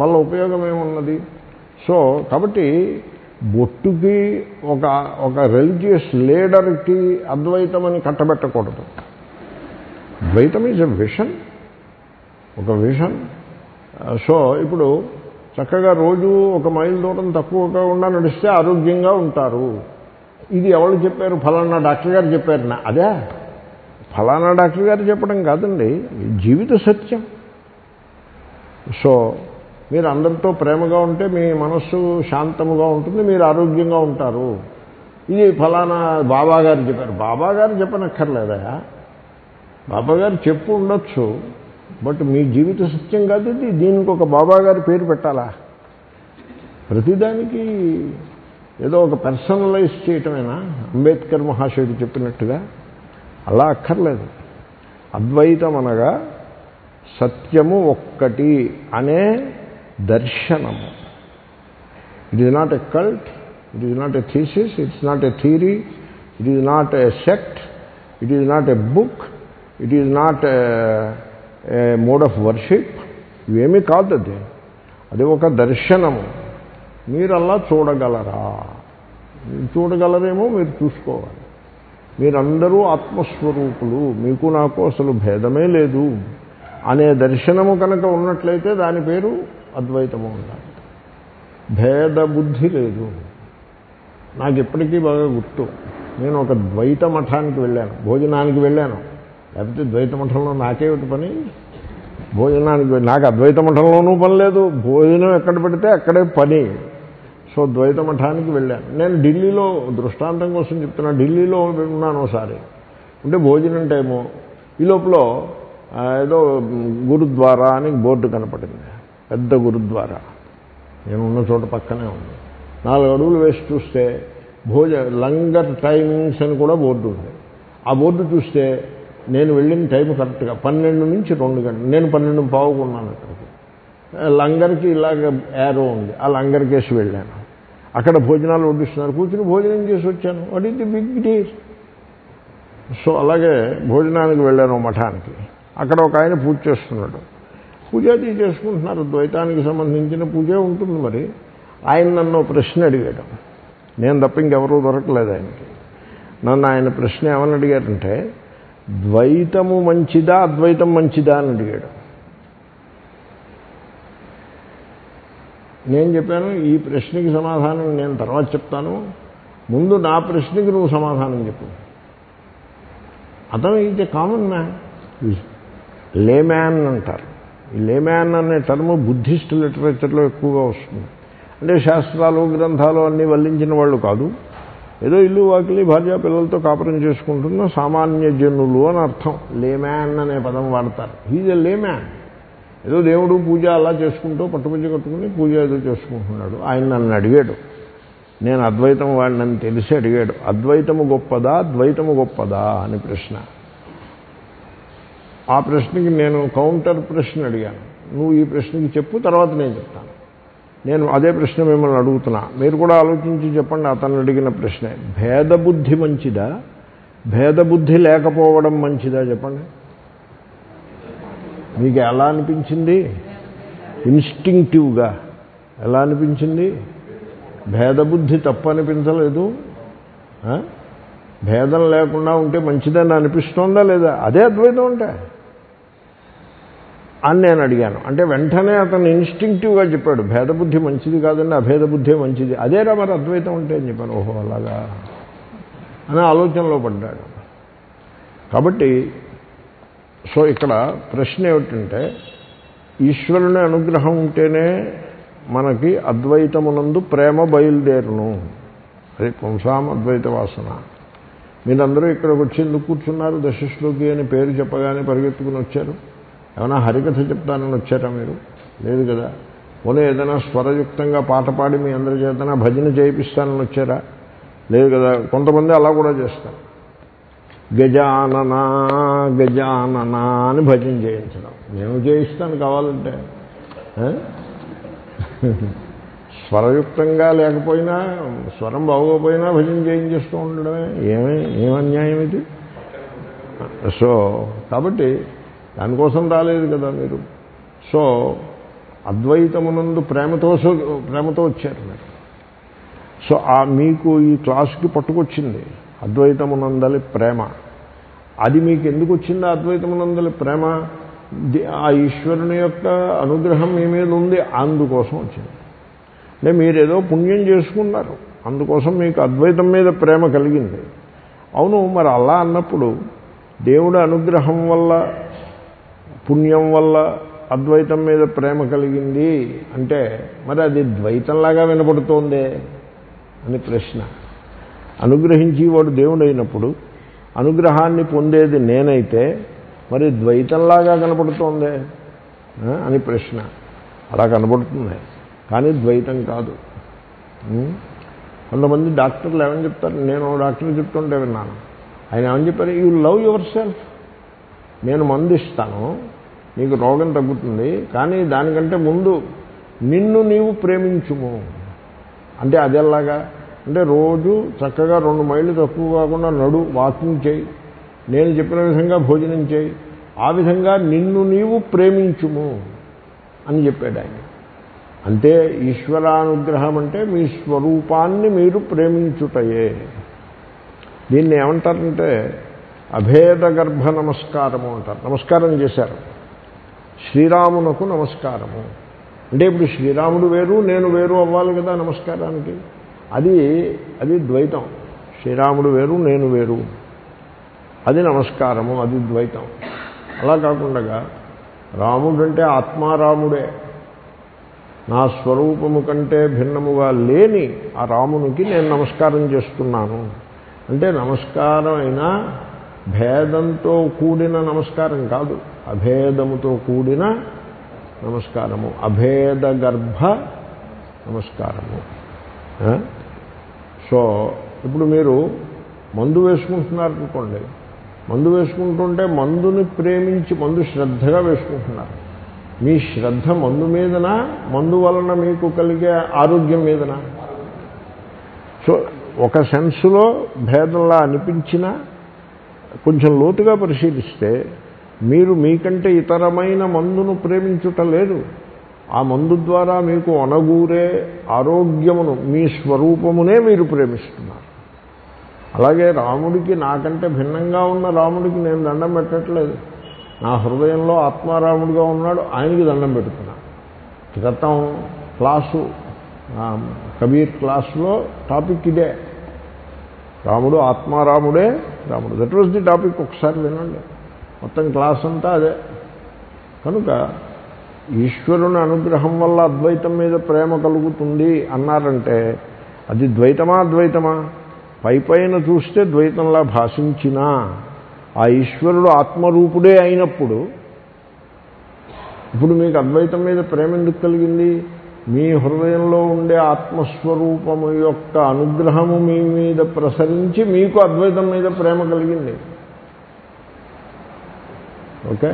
వల్ల ఉపయోగం ఏమున్నది? సో కాబట్టి బొట్టుకి ఒక ఒక రిలీజియస్ లీడర్కి అద్వైతం అని కట్టబెట్టకూడదు. ద్వైతం ఈజ్ ఎ విషన్ ఒక విషన్ సో ఇప్పుడు చక్కగా రోజు ఒక మైల్ దూరం తక్కువగా ఉండా నడిస్తే ఆరోగ్యంగా ఉంటారు. ఇది ఎవరు చెప్పారు? ఫలానా డాక్టర్ గారు చెప్పారు నా అదే. ఫలానా డాక్టర్ గారు చెప్పడం కాదండి. జీవిత సత్యం. సో మీరు అందరితో ప్రేమగా ఉంటే మీ మనస్సు శాంతముగా ఉంటుంది మీరు ఆరోగ్యంగా ఉంటారు. ఇది ఫలానా బాబా గారు చెప్పారు. బాబా గారు చెప్పనక్కర్లేదా? బాబా గారు చెప్పు ఉండొచ్చు బట్ మీ జీవిత సత్యం కాదు ఇది. దీనికి ఒక బాబా గారి పేరు పెట్టాలా? ప్రతిదానికి ఏదో ఒక పర్సనలైజ్ చేయటమేనా? అంబేద్కర్ మహాశయుడు చెప్పినట్టుగా? అలా అక్కర్లేదు. అద్వైతం అనగా సత్యము ఒక్కటి అనే దర్శనము. It is not a cult it is not a thesis it's not a theory it is not a sect it is not a book it is not a mode of worship ఇవేమీ కాదు అది. అది ఒక దర్శనము. మీరు అలా చూడగలరా? మీరు చూడగలరేమో మీరు చూసుకోవాలి. మీరందరూ ఆత్మస్వరూపులు మీకు నాకు అసలు భేదమే లేదు. అనే దర్శనము కనుక ఉన్నట్లయితే దాని పేరు అద్వైతము ఉండాలి భేద బుద్ధి లేదు. నాకు ఎప్పటికీ బాగా గుర్తు. నేను ఒక ద్వైత మఠానికి వెళ్ళాను. భోజనానికి వెళ్ళాను. లేకపోతే ద్వైత మఠంలో నాకేమిటి పని. భోజనానికి నాకు అద్వైత మఠంలోనూ పని లేదు. భోజనం ఎక్కడ పెడితే అక్కడే పని. సో ద్వైత మఠానికి వెళ్ళాను. నేను ఢిల్లీలో దృష్టాంతం కోసం చెప్తున్నా. ఢిల్లీలో ఉన్నాను ఒకసారి అంటే భోజనం టైము. ఈ లోపల ఏదో గురుద్వారా అని బోర్డు కనపడింది. పెద్ద గురుద్వారా. నేను ఉన్న చోట పక్కనే ఉంది. నాలుగు అడుగులు వేసి చూస్తే భోజ లంగర్ టైమింగ్స్ అని కూడా బోర్డు ఉంది. ఆ బోర్డు చూస్తే నేను వెళ్ళిన టైం కరెక్ట్గా పన్నెండు నుంచి రెండు గంటలు నేను పన్నెండు పావుకున్నాను అక్కడికి. లంగర్కి ఇలాగ యారో ఉంది. ఆ లంగర్ కేసు వెళ్ళాను. అక్కడ భోజనాలు వడ్డిస్తున్నారు. కూర్చుని భోజనం చేసి వచ్చాను. What is the big deal so అలాగే భోజనానికి వెళ్ళాను మఠానికి. అక్కడ ఒక ఆయన పూజ చేస్తున్నాడు. పూజాది చేసుకుంటున్నారు ద్వైతానికి సంబంధించిన పూజ ఉంటుంది మరి. ఆయన నన్ను ప్రశ్న అడిగాడు. నేను తప్ప ఇంకెవరూ దొరకలేదు ఆయనకి. నన్ను ఆయన ప్రశ్న ఏమని అడిగారంటే ద్వైతము మంచిదా అద్వైతం మంచిదా? అని అడిగాడు. నేను చెప్పాను ఈ ప్రశ్నకి సమాధానం నేను తర్వాత చెప్తాను. ముందు నా ప్రశ్నకి నువ్వు సమాధానం చెప్పు. అతను ఇది కామన్ మ్యాన్. లేమ్యాన్ అంటారు. లేమ్యాన్ అనే టర్మ్ బుద్ధిస్ట్ లిటరేచర్లో ఎక్కువగా వస్తుంది. అంటే శాస్త్రాలు గ్రంథాలు అన్నీ వల్లించిన వాళ్ళు కాదు. ఏదో ఇల్లు వాకిలి భార్య పిల్లలతో కాపురం చేసుకుంటున్న సామాన్య జనులు అని అర్థం. లేమ్యాన్ అనే పదం వాడతారు. హీజ్ ఎ లేమ్యాన్ ఏదో దేవుడు పూజ అలా చేసుకుంటూ పట్టుపంచ కట్టుకుని పూజ ఏదో చేసుకుంటున్నాడు. ఆయన నన్ను అడిగాడు. నేను అద్వైతం వాడినని తెలిసి అడిగాడు. అద్వైతము గొప్పదా? ద్వైతము గొప్పదా? అని ప్రశ్న. ఆ ప్రశ్నకి నేను కౌంటర్ ప్రశ్న అడిగాను. నువ్వు ఈ ప్రశ్నకి చెప్పు తర్వాత నేను చెప్తాను. నేను అదే ప్రశ్న మిమ్మల్ని అడుగుతున్నా. మీరు కూడా ఆలోచించి చెప్పండి అతను అడిగిన ప్రశ్నే. భేదబుద్ధి మంచిదా? భేదబుద్ధి లేకపోవడం మంచిదా? చెప్పండి. మీకు ఎలా అనిపించింది? ఇన్స్టింక్టివ్గా. ఎలా అనిపించింది? భేదబుద్ధి తప్పు అనిపించలేదు భేదం లేకుండా ఉంటే మంచిదని అనిపిస్తోందా లేదా? అదే అద్వైతం అంటే. అని నేను అడిగాను. అంటే వెంటనే అతను ఇన్స్టింక్టివ్గా చెప్పాడు భేదబుద్ధి మంచిది కాదండి అభేద బుద్ధి మంచిది అదేరా మరి అద్వైతం ఉంటే అని చెప్పాను. ఓహో అలాగా? అని ఆలోచనలో పడ్డాడు. కాబట్టి సో ఇక్కడ ప్రశ్న ఏమిటంటే ఈశ్వరుని అనుగ్రహం ఉంటేనే మనకి అద్వైతమునందు ప్రేమ బయలుదేరును. అది పుంసాం అద్వైత వాసన. మీరందరూ ఇక్కడికి వచ్చి ఎందుకు కూర్చున్నారు దశశ్లోకి అని పేరు చెప్పగానే పరిగెత్తుకుని వచ్చారు. ఏమైనా హరికథ చెప్తానని వచ్చారా మీరు? లేదు కదా. పోనీ ఏదైనా స్వరయుక్తంగా పాట పాడి మీ అందరి చేతన భజన చేయిస్తానని వచ్చారా? లేదు కదా. కొంతమంది అలా కూడా చేస్తారు. గజాననా గజాననా అని భజన చేయించడం. నేను చేయిస్తాను కావాలంటే. స్వరయుక్తంగా లేకపోయినా స్వరం బాగోపోయినా భజన చేయించేస్తూ ఉండడమే. ఏమే ఏమన్యాయం ఇది? సో కాబట్టి దానికోసం రాలేదు కదా మీరు. సో అద్వైతమునందు ప్రేమతో ప్రేమతో వచ్చారు మీరు. సో ఆ మీకు ఈ క్లాసుకి పట్టుకొచ్చింది అద్వైతమునందలి ప్రేమ. అది మీకు ఎందుకు వచ్చింది అద్వైతమునందలి ప్రేమ? ఆ ఈశ్వరుని యొక్క అనుగ్రహం మీ మీద ఉంది అందుకోసం వచ్చింది. అంటే మీరు ఏదో పుణ్యం చేసుకున్నారు అందుకోసం మీకు అద్వైతం మీద ప్రేమ కలిగింది. అవును మరి అలా అన్నప్పుడు దేవుడి అనుగ్రహం వల్ల పుణ్యం వల్ల అద్వైతం మీద ప్రేమ కలిగింది అంటే మరి అది ద్వైతంలాగా వినపడుతోందే అని ప్రశ్న. అనుగ్రహించి వాడు అయినప్పుడు అనుగ్రహాన్ని పొందేది నేనైతే మరి ద్వైతంలాగా కనపడుతోందే అని ప్రశ్న. అలా కనపడుతుంది. కానీ ద్వైతం కాదు. కొంతమంది డాక్టర్లు ఏమని చెప్తారు? నేను ఓ డాక్టర్ చెప్తుంటే విన్నాను. ఆయన ఏమని చెప్పారు? యూ లవ్ యువర్ సెల్ఫ్ నేను మందిస్తాను నీకు రోగం తగ్గుతుంది కానీ దానికంటే ముందు నిన్ను నీవు ప్రేమించుము. అంటే అదెలాగా? అంటే రోజు చక్కగా రెండు మైళ్ళు తక్కువ కాకుండా నడు వాకింగ్ చేయి. నేను చెప్పిన విధంగా భోజనం చేయి. ఆ విధంగా నిన్ను నీవు ప్రేమించుము అని చెప్పాడు ఆయన. అంటే ఈశ్వరానుగ్రహం అంటే మీ స్వరూపాన్ని మీరు ప్రేమించుటయే. దీన్ని ఏమంటారంటే అభేద గర్భ నమస్కారము అంటారు. నమస్కారం చేశారు. శ్రీరామునకు నమస్కారము. అంటే ఇప్పుడు శ్రీరాముడు వేరు నేను వేరు అవ్వాలి కదా నమస్కారానికి? అది అది ద్వైతం. శ్రీరాముడు వేరు నేను వేరు. అది నమస్కారము అది ద్వైతం. అలా కాకుండా రాముడంటే ఆత్మారాముడే. నా స్వరూపము కంటే భిన్నముగా లేని ఆ రామునికి నేను నమస్కారం చేస్తున్నాను. అంటే నమస్కారం అయినా భేదంతో కూడిన నమస్కారం కాదు. అభేదముతో కూడిన నమస్కారము. అభేద గర్భ నమస్కారము సో ఇప్పుడు మీరు మందు వేసుకుంటున్నారనుకోండి. మందు వేసుకుంటుంటే మందుని ప్రేమించి మందు శ్రద్ధగా వేసుకుంటున్నారు. మీ శ్రద్ధ మందు మీదనా? మందు వలన మీకు కలిగే ఆరోగ్యం మీదనా? సో ఒక సెన్సులో భేదంలా అనిపించినా కొంచెం లోతుగా పరిశీలిస్తే మీరు మీకంటే ఇతరమైన మందును ప్రేమించుట లేదు. ఆ మందు ద్వారా మీకు అనగూరే ఆరోగ్యమును మీ స్వరూపమునే మీరు ప్రేమిస్తున్నారు. అలాగే రాముడికి నాకంటే భిన్నంగా ఉన్న రాముడికి నేను దండం పెట్టట్లేదు. నా హృదయంలో ఆత్మారాముడిగా ఉన్నాడు ఆయనకి దండం పెడుతున్నా. క్రితం క్లాసు కబీర్ క్లాసులో టాపిక్ ఇదే. రాముడు ఆత్మారాముడే రాముడు. దట్ వాజ్ ది టాపిక్ ఒకసారి వినండి. మొత్తం క్లాస్ అంతా అదే. కనుక ఈశ్వరుని అనుగ్రహం వల్ల అద్వైతం మీద ప్రేమ కలుగుతుంది అన్నారంటే అది ద్వైతమా అద్వైతమా? పై పైన చూస్తే ద్వైతంలా భాషించినా ఆ ఈశ్వరుడు ఆత్మరూపుడే అయినప్పుడు ఇప్పుడు మీకు అద్వైతం మీద ప్రేమ ఎందుకు కలిగింది? మీ హృదయంలో ఉండే ఆత్మస్వరూపము యొక్క అనుగ్రహము మీ మీద ప్రసరించి మీకు అద్వైతం మీద ప్రేమ కలిగింది. ఓకే?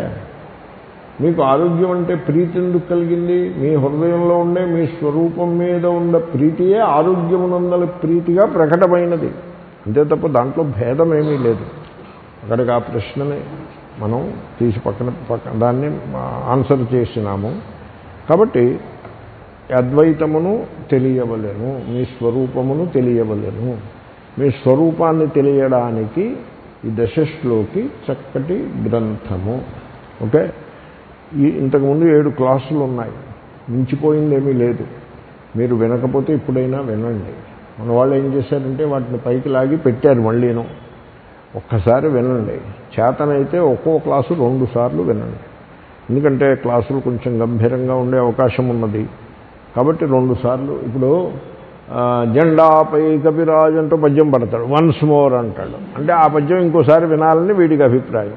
మీకు ఆరోగ్యం అంటే ప్రీతి ఎందుకు కలిగింది? మీ హృదయంలో ఉండే మీ స్వరూపం మీద ఉన్న ప్రీతియే ఆరోగ్యమునందల ప్రీతిగా ప్రకటమైనది. అంతే తప్ప దాంట్లో భేదం ఏమీ లేదు. అక్కడికి ఆ ప్రశ్నని మనం తీసి పక్కన పక్కన దాన్ని ఆన్సర్ చేసినాము. కాబట్టి అద్వైతమును తెలియవలేను మీ స్వరూపమును తెలియవలేను. మీ స్వరూపాన్ని తెలియడానికి ఈ దశశ్లోకి చక్కటి గ్రంథము. ఓకే? ఈ ఇంతకుముందు ఏడు క్లాసులు ఉన్నాయి. మించిపోయిందేమీ లేదు. మీరు వినకపోతే ఇప్పుడైనా వినండి. మన వాళ్ళు ఏం చేశారంటే వాటిని పైకి లాగి పెట్టారు మళ్ళీను. ఒక్కసారి వినండి. చేతనైతే ఒక్కో క్లాసు రెండు సార్లు వినండి. ఎందుకంటే క్లాసులు కొంచెం గంభీరంగా ఉండే అవకాశం ఉన్నది. కాబట్టి రెండు సార్లు. ఇప్పుడు జెండాపై కపిరాజు అంటూ పద్యం పడతాడు. వన్స్ మోర్ అంటాడు. అంటే ఆ పద్యం ఇంకోసారి వినాలని వీడికి అభిప్రాయం.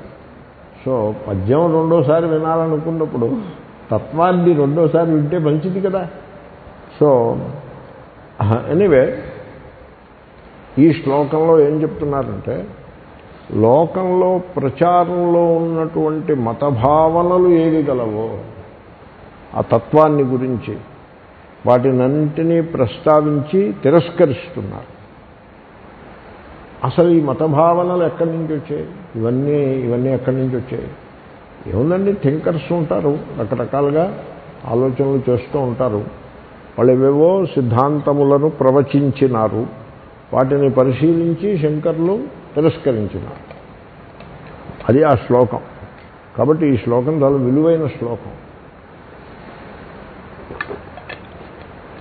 సో పద్యం రెండోసారి వినాలనుకున్నప్పుడు తత్వాన్ని రెండోసారి వింటే మంచిది కదా. సో ఎనీవే ఈ శ్లోకంలో ఏం చెప్తున్నారంటే లోకంలో ప్రచారంలో ఉన్నటువంటి మతభావనలు ఏవి గలవో ఆ తత్వాన్ని గురించి వాటినన్నింటినీ ప్రస్తావించి తిరస్కరిస్తున్నారు. అసలు ఈ మత భావనలు ఎక్కడి నుంచి వచ్చాయి? ఇవన్నీ ఇవన్నీ ఎక్కడి నుంచి వచ్చాయి? ఏముందండి? థింకర్స్ ఉంటారు రకరకాలుగా ఆలోచనలు చేస్తూ ఉంటారు. వాళ్ళు ఏవేవో సిద్ధాంతములను ప్రవచించినారు. వాటిని పరిశీలించి శంకర్లు తిరస్కరించినారు. అది ఆ శ్లోకం. కాబట్టి ఈ శ్లోకం చాలా విలువైన శ్లోకం.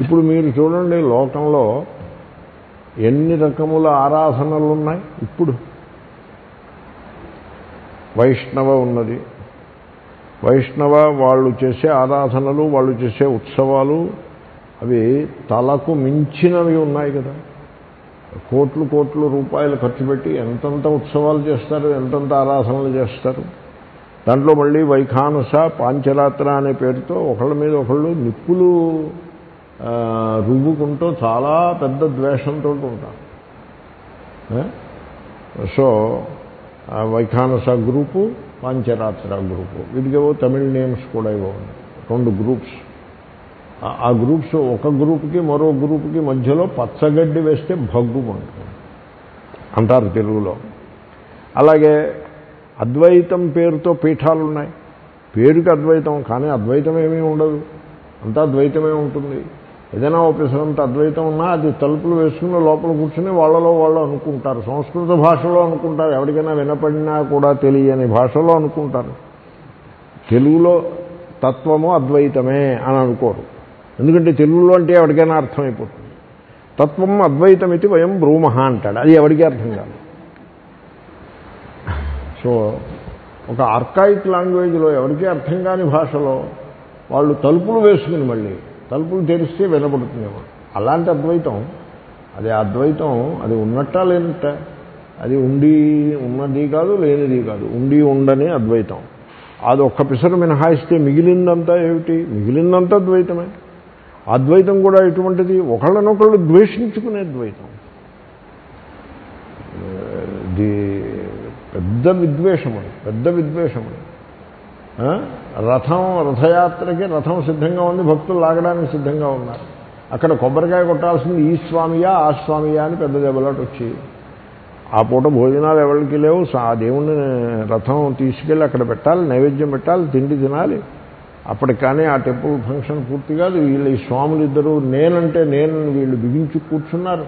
ఇప్పుడు మీరు చూడండి లోకంలో ఎన్ని రకముల ఆరాధనలు ఉన్నాయి ఇప్పుడు. వైష్ణవ ఉన్నది. వైష్ణవ వాళ్ళు చేసే ఆరాధనలు వాళ్ళు చేసే ఉత్సవాలు అవి తలకు మించినవి ఉన్నాయి కదా. కోట్లు కోట్లు రూపాయలు ఖర్చు పెట్టి ఎంతంత ఉత్సవాలు చేస్తారు ఎంతంత ఆరాధనలు చేస్తారు. దాంట్లో మళ్ళీ వైఖానస పాంచరాత్ర అనే పేరుతో ఒకళ్ళ మీద ఒకళ్ళు నిప్పులు రువ్వుకుంటూ చాలా పెద్ద ద్వేషంతో ఉంటారు so Vaikhanasa group Pancharatra group. వీటికేవో తమిళ నేమ్స్ కూడా ఇవో రెండు గ్రూప్స్. ఆ- ఆ గ్రూప్స్ ఒక గ్రూప్కి మరో గ్రూప్కి మధ్యలో పచ్చగడ్డి వేస్తే భగ్గుమంటుంది అంటారు. తెలుగులో. అలాగే అద్వైతం పేరుతో పీఠాలు ఉన్నాయి పేరుకి అద్వైతం కానీ అద్వైతం ఏమీ ఉండదు. అంతా ద్వైతమే ఉంటుంది. ఏదైనా ఆఫీసరంత అద్వైతం ఉన్నా అది తలుపులు వేసుకుని లోపల కూర్చుని వాళ్ళలో వాళ్ళు అనుకుంటారు. సంస్కృత భాషలో అనుకుంటారు. ఎవరికైనా వినపడినా కూడా తెలియని భాషలో అనుకుంటారు. తెలుగులో తత్వము అద్వైతమే అని అనుకోరు. ఎందుకంటే తెలుగులో అంటే ఎవరికైనా అర్థమైపోతుంది. తత్వం అద్వైతం ఇది వయం బ్రూమహ అంటాడు. అది ఎవరికీ అర్థం కాదు. సో ఒక ఆర్కాయిక్ లాంగ్వేజ్లో ఎవరికీ అర్థం కాని భాషలో వాళ్ళు తలుపులు వేసుకుని మళ్ళీ తలుపులు తెరిస్తే వినపడుతుందేమో. అలాంటి అద్వైతం అది అద్వైతం అది ఉన్నట్టా లేనట్ట? అది ఉండి ఉన్నది కాదు లేనిది కాదు. ఉండి ఉండని అద్వైతం. అది ఒక్క పిసరు మినహాయిస్తే మిగిలిందంతా ఏమిటి? మిగిలిందంతా ద్వైతమే అద్వైతం కూడా ఎటువంటిది? ఒకళ్ళనొకళ్ళు ద్వేషించుకునే ద్వైతం ఇది పెద్ద విద్వేషము పెద్ద విద్వేషము రథం రథయాత్రకి రథం సిద్ధంగా ఉంది భక్తులు లాగడానికి సిద్ధంగా ఉన్నారు. అక్కడ కొబ్బరికాయ కొట్టాల్సింది ఈ స్వామియా ఆ స్వామియా అని పెద్ద దెబ్బలాట వచ్చి. ఆ పూట భోజనాలు ఎవరికి లేవు ఆ దేవుణ్ణి రథం తీసుకెళ్ళి అక్కడ పెట్టాలి నైవేద్యం పెట్టాలి తిండి తినాలి. అప్పటికి కానీ ఆ టెంపుల్ ఫంక్షన్ పూర్తి కాదు. వీళ్ళు ఈ స్వాములు ఇద్దరు నేనంటే నేను వీళ్ళు బిగించి కూర్చున్నారు.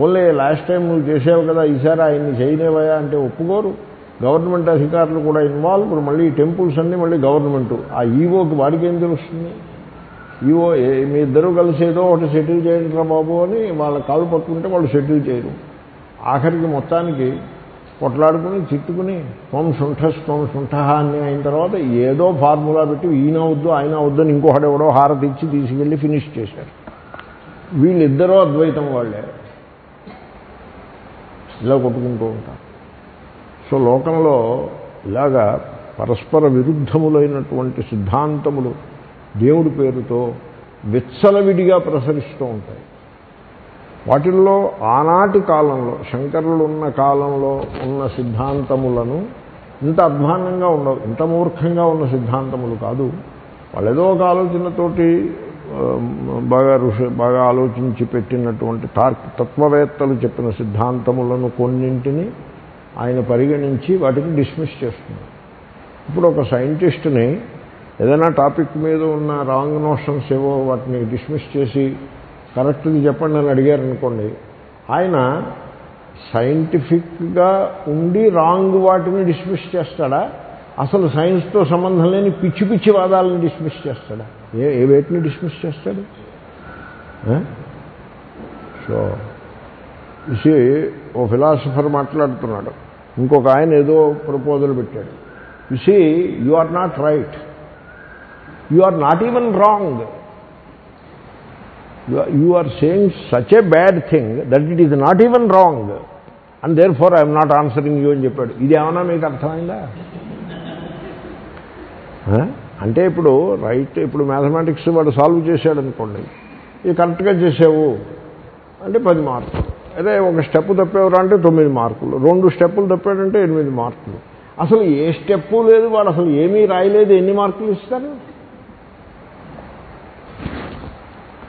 పోలే లాస్ట్ టైం నువ్వు చేసావు కదా ఈసారి ఆయన్ని చేయలేవయా అంటే ఒప్పుకోరు. గవర్నమెంట్ అధికారులు కూడా ఇన్వాల్వ్ ఇప్పుడు మళ్ళీ ఈ టెంపుల్స్ అన్నీ మళ్ళీ గవర్నమెంట్. ఆ ఈవోకి వాడికి ఏం తెలుస్తుంది? ఈవో ఏ- మీ ఇద్దరూ కలిసి ఏదో ఒకటి సెటిల్ చేయండి రా బాబు అని వాళ్ళ కాలు పట్టుకుంటే వాళ్ళు సెటిల్ చేయరు. ఆఖరికి మొత్తానికి కొట్లాడుకుని తిట్టుకుని త్వం శుంఠ త్వం శుంఠ అని అయిన తర్వాత ఏదో ఫార్ములా పెట్టి ఈయన వద్దు ఆయన వద్దు అని ఇంకొకటి ఎవడో హారతి ఇచ్చి తీసుకెళ్ళి ఫినిష్ చేశారు. వీళ్ళిద్దరూ అద్వైతం వాళ్ళే. ఇలా కొట్టుకుంటూ ఉంటారు. సో లోకంలో ఇలాగా పరస్పర విరుద్ధములైనటువంటి సిద్ధాంతములు దేవుడి పేరుతో విచ్చలవిడిగా ప్రసరిస్తూ ఉంటాయి. వాటిల్లో ఆనాటి కాలంలో శంకరులు ఉన్న కాలంలో ఉన్న సిద్ధాంతములను ఇంత అధ్వాన్నంగా ఉండవు ఇంత మూర్ఖంగా ఉన్న సిద్ధాంతములు కాదు. వాళ్ళు ఏదో ఒక ఆలోచనతోటి బాగా ఋషి బాగా ఆలోచించి పెట్టినటువంటి తార్ తత్వవేత్తలు చెప్పిన సిద్ధాంతములను కొన్నింటిని ఆయన పరిగణించి వాటిని డిస్మిస్ చేస్తున్నారు ఇప్పుడు ఒక సైంటిస్ట్ని ఏదైనా టాపిక్ మీద ఉన్న రాంగ్ నోషన్స్ ఏవో వాటిని డిస్మిస్ చేసి కరెక్ట్ది చెప్పండి అని అడిగారనుకోండి ఆయన సైంటిఫిక్గా ఉండి రాంగ్ వాటిని డిస్మిస్ చేస్తాడా? అసలు సైన్స్తో సంబంధం లేని పిచ్చి పిచ్చి వాదాలను డిస్మిస్ చేస్తాడా? ఏ ఏ వేటిని డిస్మిస్ చేస్తాడు? సో ఇసి ఓ ఫిలాసఫర్ మాట్లాడుతున్నాడు. ఇంకొక ఆయన ఏదో ప్రపోజల్ పెట్టాడు. ఇసి you are not right. You are not even wrong. You are saying such a bad thing that it is not even wrong. And therefore I'm not answering you అని చెప్పాడు. ఇది ఏమన్నా మీకు అర్థమైందా? అంటే ఇప్పుడు రైట్ ఇప్పుడు మ్యాథమెటిక్స్ వాడు సాల్వ్ చేశాడు అనుకోండి. ఇది కరెక్ట్గా చేసావు. అంటే పది మార్కులు. అదే ఒక స్టెప్ తప్పేవరా అంటే తొమ్మిది మార్కులు. రెండు స్టెప్పులు తప్పాడంటే ఎనిమిది మార్కులు. అసలు ఏ స్టెప్పు లేదు వాడు అసలు ఏమీ రాయలేదు ఎన్ని మార్కులు ఇస్తారు?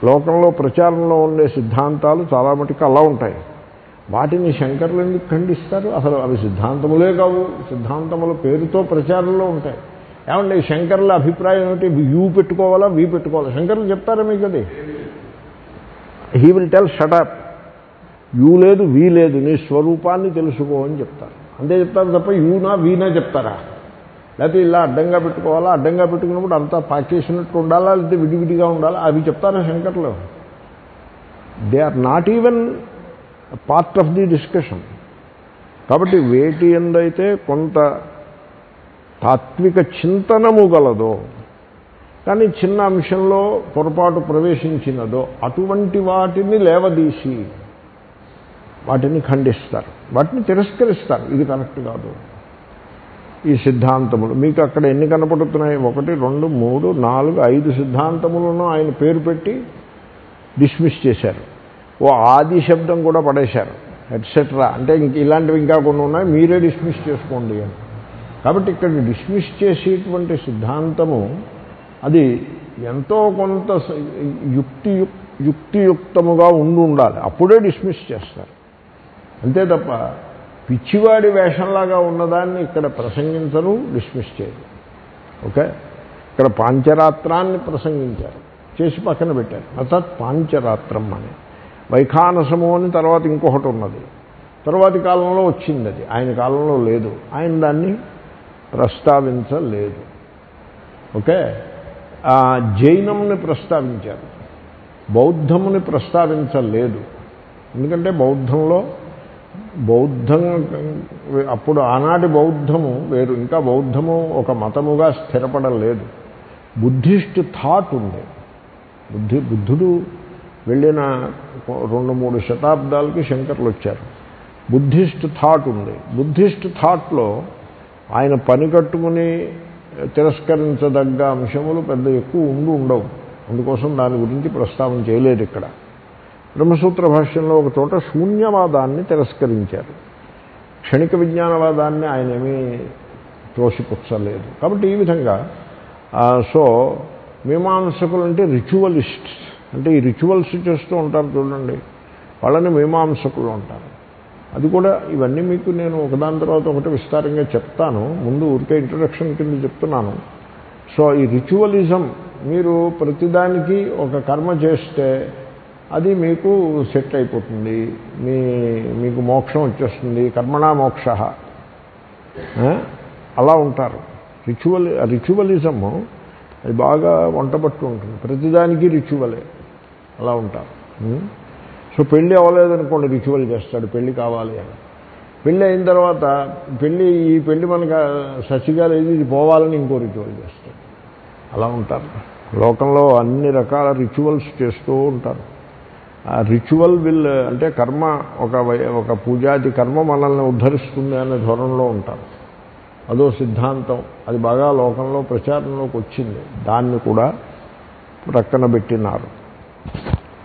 లోకంలో ప్రచారంలో ఉండే సిద్ధాంతాలు చాలా మటుకు అలా ఉంటాయి. వాటిని శంకర్లు ఎందుకు ఖండిస్తారు? అసలు అవి సిద్ధాంతములే కావు. సిద్ధాంతముల పేరుతో ప్రచారంలో ఉంటాయి. ఏమంటే శంకర్ల అభిప్రాయం ఏమిటి? యూ పెట్టుకోవాలా? వీ పెట్టుకోవాలా? శంకర్లు చెప్తారా మీకు అది? He will tell shut up you లేదు వీ లేదు నీ స్వరూపాన్ని తెలుసుకో అని చెప్తారు. అంతే చెప్తారు తప్ప యూనా వీనా చెప్తారా? లేకపోతే ఇలా అడ్డంగా పెట్టుకోవాలా? అడ్డంగా పెట్టుకున్నప్పుడు అంతా పాకేసినట్టు ఉండాలా? లేకపోతే విడివిడిగా ఉండాలా? అవి చెప్తారా శంకర్లు? They are not even part of the discussion కాబట్టి వేటి ఎందైతే కొంత తాత్విక చింతనము గలదో కానీ చిన్న అంశంలో పొరపాటు ప్రవేశించినదో అటువంటి వాటిని లేవదీసి వాటిని ఖండిస్తారు. వాటిని తిరస్కరిస్తారు. ఇది కరెక్ట్ కాదు. ఈ సిద్ధాంతములు. మీకు అక్కడ ఎన్ని కనపడుతున్నాయి? ఒకటి రెండు మూడు నాలుగు ఐదు సిద్ధాంతములను ఆయన పేరు పెట్టి డిస్మిస్ చేశారు. ఓ ఆది శబ్దం కూడా పడేశారు. ఎట్సెట్రా అంటే ఇంక ఇలాంటివి ఇంకా కొన్ని ఉన్నాయి. మీరే డిస్మిస్ చేసుకోండి అని. కాబట్టి ఇక్కడ డిస్మిస్ చేసేటువంటి సిద్ధాంతము అది ఎంతో కొంత స- యుక్తి యుక్తియుక్తముగా ఉండి ఉండాలి. అప్పుడే డిస్మిస్ చేస్తారు. అంతే తప్ప పిచ్చివాడి వేషంలాగా ఉన్నదాన్ని ఇక్కడ ప్రసంగించరు డిస్మిస్ చేయరు. ఓకే? ఇక్కడ పాంచరాత్రాన్ని ప్రసంగించారు. చేసి పక్కన పెట్టారు. అర్థాత్ పాంచరాత్రం అని. వైఖానసము అని తర్వాత ఇంకొకటి ఉన్నది. తర్వాతి కాలంలో వచ్చింది అది. ఆయన కాలంలో లేదు. ఆయన దాన్ని ప్రస్తావించలేదు. ఓకే? ఆ, జైనంని ప్రస్తావించారు. బౌద్ధముని ప్రస్తావించలేదు. ఎందుకంటే బౌద్ధంలో బౌద్ధం అప్పుడు ఆనాటి బౌద్ధము వేరు. ఇంకా బౌద్ధము ఒక మతముగా స్థిరపడలేదు. బుద్ధిస్ట్ థాట్ ఉంది. బుద్ధి బుద్ధుడు వెళ్ళిన రెండు మూడు శతాబ్దాలకి శంకర్లు వచ్చారు బుద్ధిస్ట్ థాట్ ఉంది. బుద్ధిస్ట్ థాట్లో ఆయన పని కట్టుకుని తిరస్కరించదగ్గ అంశములు పెద్ద ఎక్కువ ఉండి ఉండవు. అందుకోసం దాని గురించి ప్రస్తావన చేయలేదు ఇక్కడ. బ్రహ్మసూత్ర భాష్యంలో ఒక చోట శూన్యవాదాన్ని తిరస్కరించారు. క్షణిక విజ్ఞానవాదాన్ని ఆయన ఏమీ తోసిపుచ్చలేదు. కాబట్టి ఈ విధంగా సో మీమాంసకులు అంటే రిచువలిస్ట్స్ అంటే ఈ రిచువల్స్ చేస్తూ ఉంటారు చూడండి. వాళ్ళని మీమాంసకులు ఉంటారు అది కూడా ఇవన్నీ మీకు నేను ఒకదాని తర్వాత ఒకటి విస్తారంగా చెప్తాను. ముందు ఊరికే ఇంట్రొడక్షన్ కింద చెప్తున్నాను. సో ఈ రిచువలిజం మీరు ప్రతిదానికి ఒక కర్మ చేస్తే అది మీకు సెట్ అయిపోతుంది. మీ మీకు మోక్షం వచ్చేస్తుంది. కర్మణా మోక్ష. అలా ఉంటారు. రిచువల్ రిచువలిజము అది బాగా వంటబట్టు ఉంటుంది. ప్రతిదానికి రిచువలే. అలా ఉంటారు. సో పెళ్ళి అవ్వలేదనుకోండి రిచువల్ చేస్తాడు. పెళ్ళి కావాలి అని. పెళ్ళి అయిన తర్వాత పెళ్ళి ఈ పెళ్ళి మనకు సచిగా లేదు ఇది పోవాలని ఇంకో రిచువల్ చేస్తాడు. అలా ఉంటారు. లోకంలో అన్ని రకాల రిచువల్స్ చేస్తూ ఉంటారు. రిచువల్ విల్ అంటే కర్మ ఒక వై- ఒక పూజాది కర్మ మనల్ని ఉద్ధరిస్తుంది అనే ధోరణిలో ఉంటారు అదో సిద్ధాంతం. అది బాగా లోకంలో ప్రచారంలోకి వచ్చింది. దాన్ని కూడా ప్రక్కన పెట్టినారు.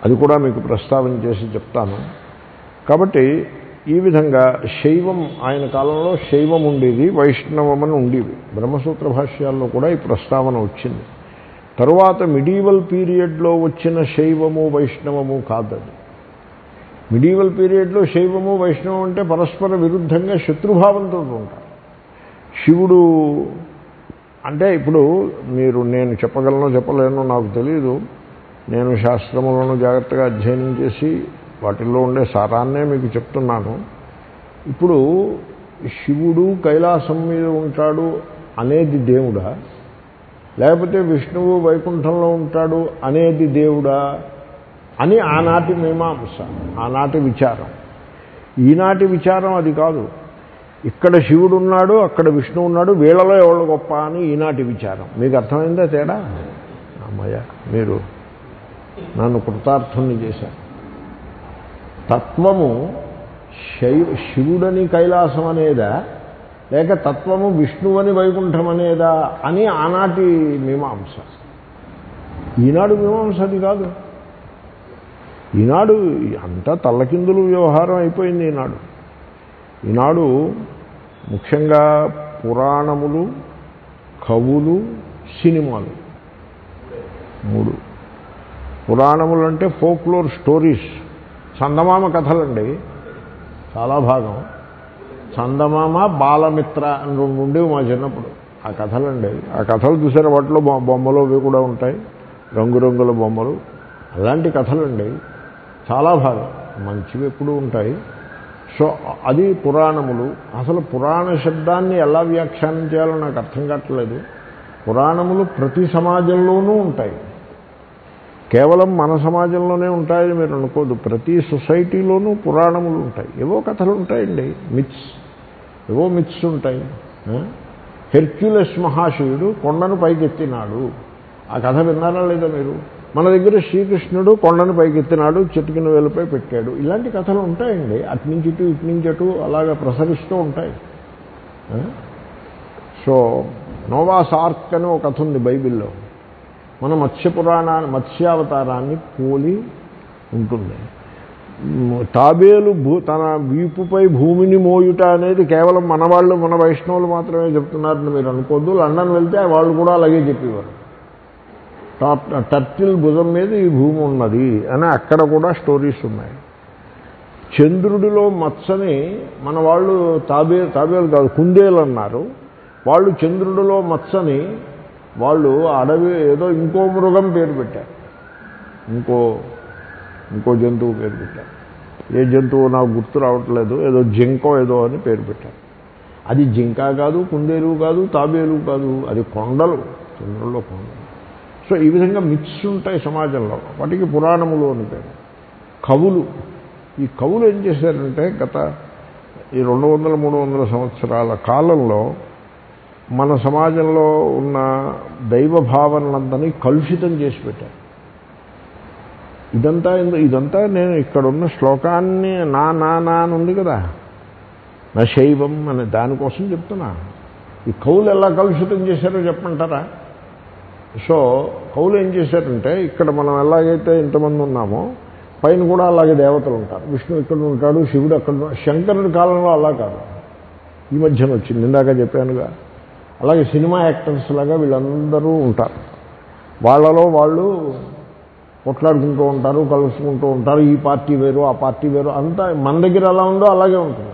అది కూడా మీకు ప్రస్తావన చేసి చెప్తాను. కాబట్టి ఈ విధంగా శైవం ఆయన కాలంలో శైవం ఉండేది వైష్ణవం అని ఉండేవి. బ్రహ్మసూత్ర భాష్యాల్లో కూడా ఈ ప్రస్తావన వచ్చింది. తరువాత మిడీవల్ పీరియడ్లో వచ్చిన శైవము వైష్ణవము కాదది. మిడీవల్ పీరియడ్లో శైవము వైష్ణవం అంటే పరస్పర విరుద్ధంగా శత్రుభావంతో ఉంటారు. శివుడు అంటే ఇప్పుడు మీరు నేను చెప్పగలను చెప్పలేను నాకు తెలియదు నేను శాస్త్రములను జాగ్రత్తగా అధ్యయనం చేసి వాటిల్లో ఉండే సారాన్నే మీకు చెప్తున్నాను. ఇప్పుడు శివుడు కైలాసం మీద ఉంటాడు అనేది దేవుడా? లేకపోతే విష్ణువు వైకుంఠంలో ఉంటాడు అనేది దేవుడా అని ఆనాటి మీమాంస ఆనాటి విచారం. ఈనాటి విచారం అది కాదు. ఇక్కడ శివుడు ఉన్నాడు అక్కడ విష్ణువు ఉన్నాడు వీళ్ళలో ఎవరు గొప్ప అని ఈనాటి విచారం. మీకు అర్థమైందా తేడా? అమ్మయ్య మీరు నన్ను కృతార్థుని చేశారు. తత్వము శై శివుడని కైలాసం అనేదా? లేక తత్వము విష్ణువని వైకుంఠం అనేదా అని ఆనాటి మీమాంస. ఈనాడు మీమాంస అది కాదు. ఈనాడు అంతా తల్లకిందులు వ్యవహారం అయిపోయింది ఈనాడు. ఈనాడు ముఖ్యంగా పురాణములు కవులు సినిమాలు మూడు. పురాణములు అంటే ఫోక్లోర్ స్టోరీస్ చందమామ కథలండి. చాలా భాగం. చందమామ బాలమిత్ర అని రెండు ఉండేవి మా చిన్నప్పుడు. ఆ కథలండి. ఆ కథలు చూసారు వాటిలో బొమ్మలు అవి కూడా ఉంటాయి. రంగురంగుల బొమ్మలు. అలాంటి కథలండి. చాలా బాగా మంచివి ఎప్పుడూ ఉంటాయి. సో అది పురాణములు. అసలు పురాణ శబ్దాన్ని ఎలా వ్యాఖ్యానం చేయాలో నాకు అర్థం కావట్లేదు. పురాణములు ప్రతి సమాజంలోనూ ఉంటాయి. కేవలం మన సమాజంలోనే ఉంటాయని మీరు అనుకోదు. ప్రతి సొసైటీలోనూ పురాణములు ఉంటాయి. ఏవో కథలు ఉంటాయండి. మిత్స్. ఏవో మిత్స్ ఉంటాయి. హెర్క్యులస్ మహాశివుడు కొండను పైకెత్తినాడు. ఆ కథ విన్నారా లేదా మీరు? మన దగ్గర శ్రీకృష్ణుడు కొండను పైకెత్తినాడు చిటికిన వేలుపై పెట్టాడు. ఇలాంటి కథలు ఉంటాయండి. అటు నుంచి ఇటు అటు అలాగా ప్రసరిస్తూ ఉంటాయి. సో నోవాస్ ఆర్క్ అని ఒక కథ ఉంది బైబిల్లో. మన మత్స్య పురాణాన్ని మత్స్యావతారాన్ని పోలి ఉంటుంది. తాబేలు భూ తన వీపుపై భూమిని మోయుట అనేది కేవలం మన వాళ్ళు మన వైష్ణవులు మాత్రమే చెప్తున్నారని మీరు అనుకోద్దు. లండన్ వెళ్తే వాళ్ళు కూడా అలాగే చెప్పేవారు. టాప్ టర్టిల్ భుజం మీద ఈ భూమి ఉన్నది అని అక్కడ కూడా స్టోరీస్ ఉన్నాయి. చంద్రుడిలో మచ్చని మన వాళ్ళు తాబే తాబేలు కాదు కుందేలు అన్నారు. వాళ్ళు చంద్రుడిలో మచ్చని వాళ్ళు అడవి ఏదో ఇంకో మృగం పేరు పెట్టారు. ఇంకో ఇంకో జంతువు పేరు పెట్టారు. ఏ జంతువు నాకు గుర్తు రావట్లేదు ఏదో జింకో ఏదో అని పేరు పెట్టారు. అది జింక కాదు కుందేలు కాదు తాబేలు కాదు అది కొండలు చంద్రుల్లో కొండలు. సో ఈ విధంగా మిక్స్ ఉంటాయి సమాజంలో. వాటికి పురాణములు అని పేరు. కవులు ఈ కవులు ఏం చేశారంటే గత ఈ రెండు వందల మూడు వందల సంవత్సరాల కాలంలో మన సమాజంలో ఉన్న దైవ భావనలందరినీ కలుషితం చేసి పెట్టారు. ఇదంతా ఇదంతా నేను ఇక్కడున్న శ్లోకాన్ని నా నా నా అని ఉంది కదా. నా శైవం అనే దానికోసం చెప్తున్నా. ఈ కవులు ఎలా కలుషితం చేశారో చెప్పమంటారా? సో కవులు ఏం చేశారంటే ఇక్కడ మనం ఎలాగైతే ఇంతమంది ఉన్నామో పైన కూడా అలాగే దేవతలు ఉంటారు. విష్ణు ఇక్కడ ఉంటాడు శివుడు అక్కడ శంకరుడి కాలంలో అలా కాదు. ఈ మధ్యన వచ్చింది. ఇందాక చెప్పానుగా. అలాగే సినిమా యాక్టర్స్ లాగా వీళ్ళందరూ ఉంటారు. వాళ్ళలో వాళ్ళు కొట్లాడుకుంటూ ఉంటారు కలుసుకుంటూ ఉంటారు ఈ పార్టీ వేరు ఆ పార్టీ వేరు అంతా మన దగ్గర ఎలా ఉందో అలాగే ఉంటుంది.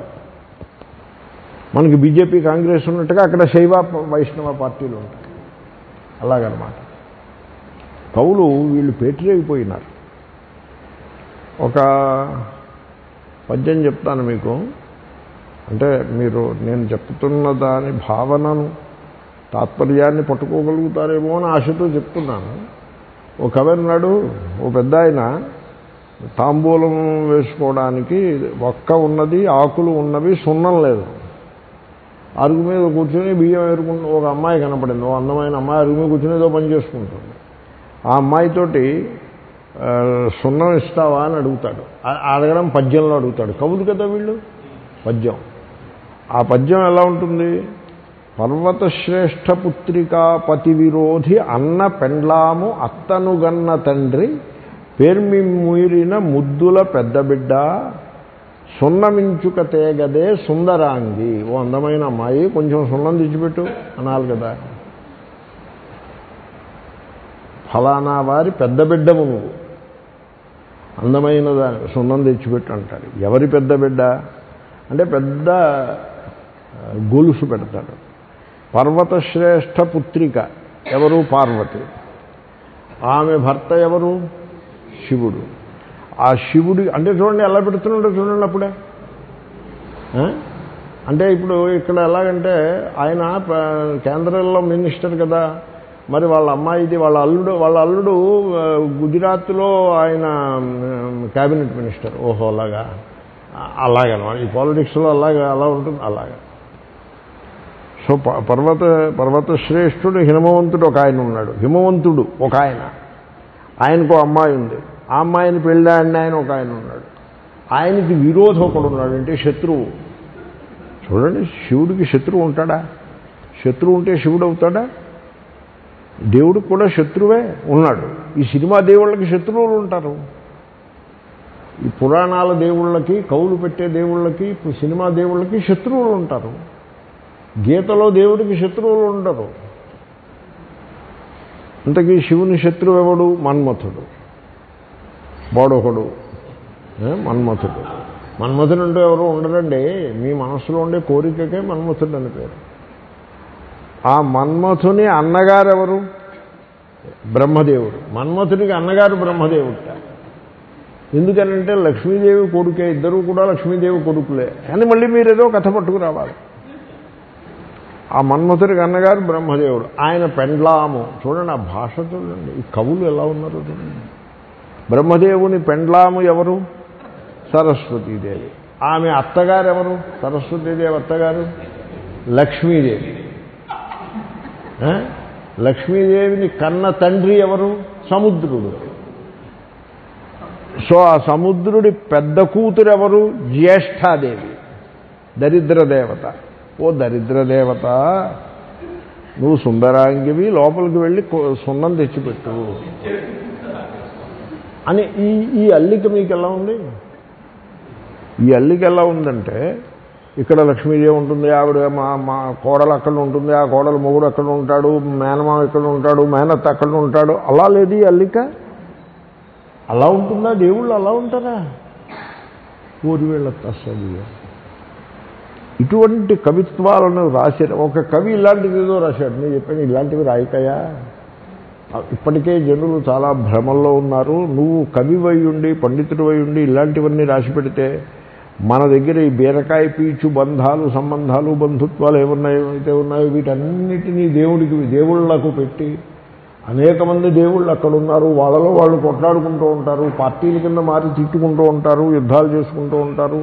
మనకి బీజేపీ కాంగ్రెస్ ఉన్నట్టుగా అక్కడ శైవ వైష్ణవ పార్టీలు ఉంటాయి. అలాగనమాట. కవులు వీళ్ళు పేటరేగిపోయినారు ఒక పద్యం చెప్తాను మీకు. అంటే మీరు నేను చెప్తున్న దాని భావనను తాత్పర్యాన్ని పట్టుకోగలుగుతారేమో అని ఆశతో చెప్తున్నాను. ఓ కవి ఓ పెద్ద ఆయన తాంబూలం వేసుకోవడానికి ఒక్క ఉన్నది ఆకులు ఉన్నవి సున్నం లేదు. అరుగు మీద కూర్చొని బియ్యం ఎరుకుంటూ ఒక అమ్మాయి కనపడింది. ఓ అందమైన అమ్మాయి అరుగు మీద కూర్చొని ఏదో పని చేసుకుంటుంది. ఆ అమ్మాయితోటి సున్నం ఇస్తావా అని అడుగుతాడు. అడగడం పద్యంలో అడుగుతాడు. కవులు కదా వీళ్ళు? పద్యం. ఆ పద్యం ఎలా ఉంటుంది? పర్వత పుత్రికా పతి విరోధి అన్న పెండ్లాము అత్తనుగన్న తండ్రి పేర్మి ముయిరిన ముద్దుల పెద్ద బిడ్డ సున్నమించుక తేగదే సుందరాంగి. ఓ అందమైన అమ్మాయి కొంచెం సున్నం తెచ్చిపెట్టు అనాలి కదా. ఫలానా వారి పెద్ద బిడ్డము నువ్వు. అందమైన దాని సున్నం తెచ్చిపెట్టు అంటాడు ఎవరి పెద్ద బిడ్డ అంటే పెద్ద గొలుసు పెడతాడు. పర్వతశ్రేష్ఠ పుత్రిక ఎవరు? పార్వతి. ఆమె భర్త ఎవరు? శివుడు. ఆ శివుడి అంటే చూడండి ఎలా పెడుతున్నాడో చూడండి అప్పుడే. అంటే ఇప్పుడు ఇక్కడ ఎలాగంటే ఆయన కేంద్రంలో మినిస్టర్ కదా. మరి వాళ్ళ అమ్మాయిది వాళ్ళ అల్లుడు వాళ్ళ అల్లుడు గుజరాత్లో ఆయన క్యాబినెట్ మినిస్టర్. ఓహో అలాగా. అలాగనమాట. ఈ పాలిటిక్స్లో అలాగా అలా ఉంటుంది. అలాగా. సో ప- పర్వత పర్వతశ్రేష్ఠుడు హిమవంతుడు ఒక ఆయన ఉన్నాడు. హిమవంతుడు ఒక ఆయన. ఆయనకు అమ్మాయి ఉంది. ఆ అమ్మాయిని పెళ్ళాడిన ఆయన ఒక ఆయన ఉన్నాడు. ఆయనకి విరోధం ఒకడు ఉన్నాడు అంటే శత్రువు. చూడండి శివుడికి శత్రువు ఉంటాడా? శత్రువు ఉంటే శివుడు అవుతాడా? దేవుడికి కూడా శత్రువే ఉన్నాడు. ఈ సినిమా దేవుళ్ళకి శత్రువులు ఉంటారు. ఈ పురాణాల దేవుళ్ళకి కౌలు పెట్టే దేవుళ్ళకి సినిమా దేవుళ్ళకి శత్రువులు ఉంటారు. గీతలో దేవుడికి శత్రువులు ఉండరు. ఇంతకీ శివుని శత్రువు ఎవడు మన్మథుడు వాడొకడు మన్మథుడు. మన్మథుడు అంటే ఎవరు ఉండరండి. మీ మనసులో ఉండే కోరికకే మన్మథుడు అని పేరు. ఆ మన్మథుని అన్నగారు ఎవరు బ్రహ్మదేవుడు. మన్మథుడికి అన్నగారు బ్రహ్మదేవుడు ఎందుకనంటే లక్ష్మీదేవి కొడుకే. ఇద్దరు కూడా లక్ష్మీదేవి కొడుకులే. అని మళ్ళీ మీరు ఏదో కథ పట్టుకురావాలి. ఆ మన్మథుడి కన్నగారు బ్రహ్మదేవుడు. ఆయన పెండ్లాము. చూడండి ఆ భాష చూడండి. ఈ కవులు ఎలా ఉన్నారు చూడండి. బ్రహ్మదేవుని పెండ్లాము ఎవరు? సరస్వతీదేవి. ఆమె అత్తగారు ఎవరు సరస్వతీదేవి అత్తగారు? లక్ష్మీదేవి. లక్ష్మీదేవిని కన్న తండ్రి ఎవరు? సముద్రుడు. సో ఆ సముద్రుడి పెద్ద కూతురు ఎవరు జ్యేష్ఠాదేవి. దరిద్ర దేవత. ఓ దరిద్ర దేవత నువ్వు సుందరాంగివి లోపలికి వెళ్ళి సున్నం తెచ్చిపెట్టు. అని ఈ ఈ అల్లిక మీకు ఎలా ఉంది? ఈ అల్లిక ఎలా ఉందంటే ఇక్కడ లక్ష్మీదేవి ఉంటుంది ఆవిడ మా మా కోడలు అక్కడ ఉంటుంది ఆ కోడలు మొగుడు అక్కడ ఉంటాడు మేనమామ ఇక్కడ ఉంటాడు మేనత్త అక్కడ ఉంటాడు. అలా లేదు ఈ అల్లిక? అలా ఉంటుందా? దేవుళ్ళు అలా ఉంటారా? ఊరి వీళ్ళ అసలు ఇటువంటి కవిత్వాలను రాశారు ఒక కవి ఇలాంటిది ఏదో రాశాడు. నేను చెప్పాను ఇలాంటివి రాయికయా ఇప్పటికే జనులు చాలా భ్రమల్లో ఉన్నారు. నువ్వు కవి ఉండి పండితుడు ఉండి ఇలాంటివన్నీ రాసి పెడితే మన దగ్గర ఈ బీరకాయ పీచు బంధాలు సంబంధాలు బంధుత్వాలు ఏమున్నాయో అయితే ఉన్నాయో వీటన్నిటినీ దేవుడికి దేవుళ్ళకు పెట్టి అనేక మంది దేవుళ్ళు అక్కడ ఉన్నారు. వాళ్ళలో వాళ్ళు కొట్లాడుకుంటూ ఉంటారు పార్టీల కింద మారి తిట్టుకుంటూ ఉంటారు యుద్ధాలు చేసుకుంటూ ఉంటారు.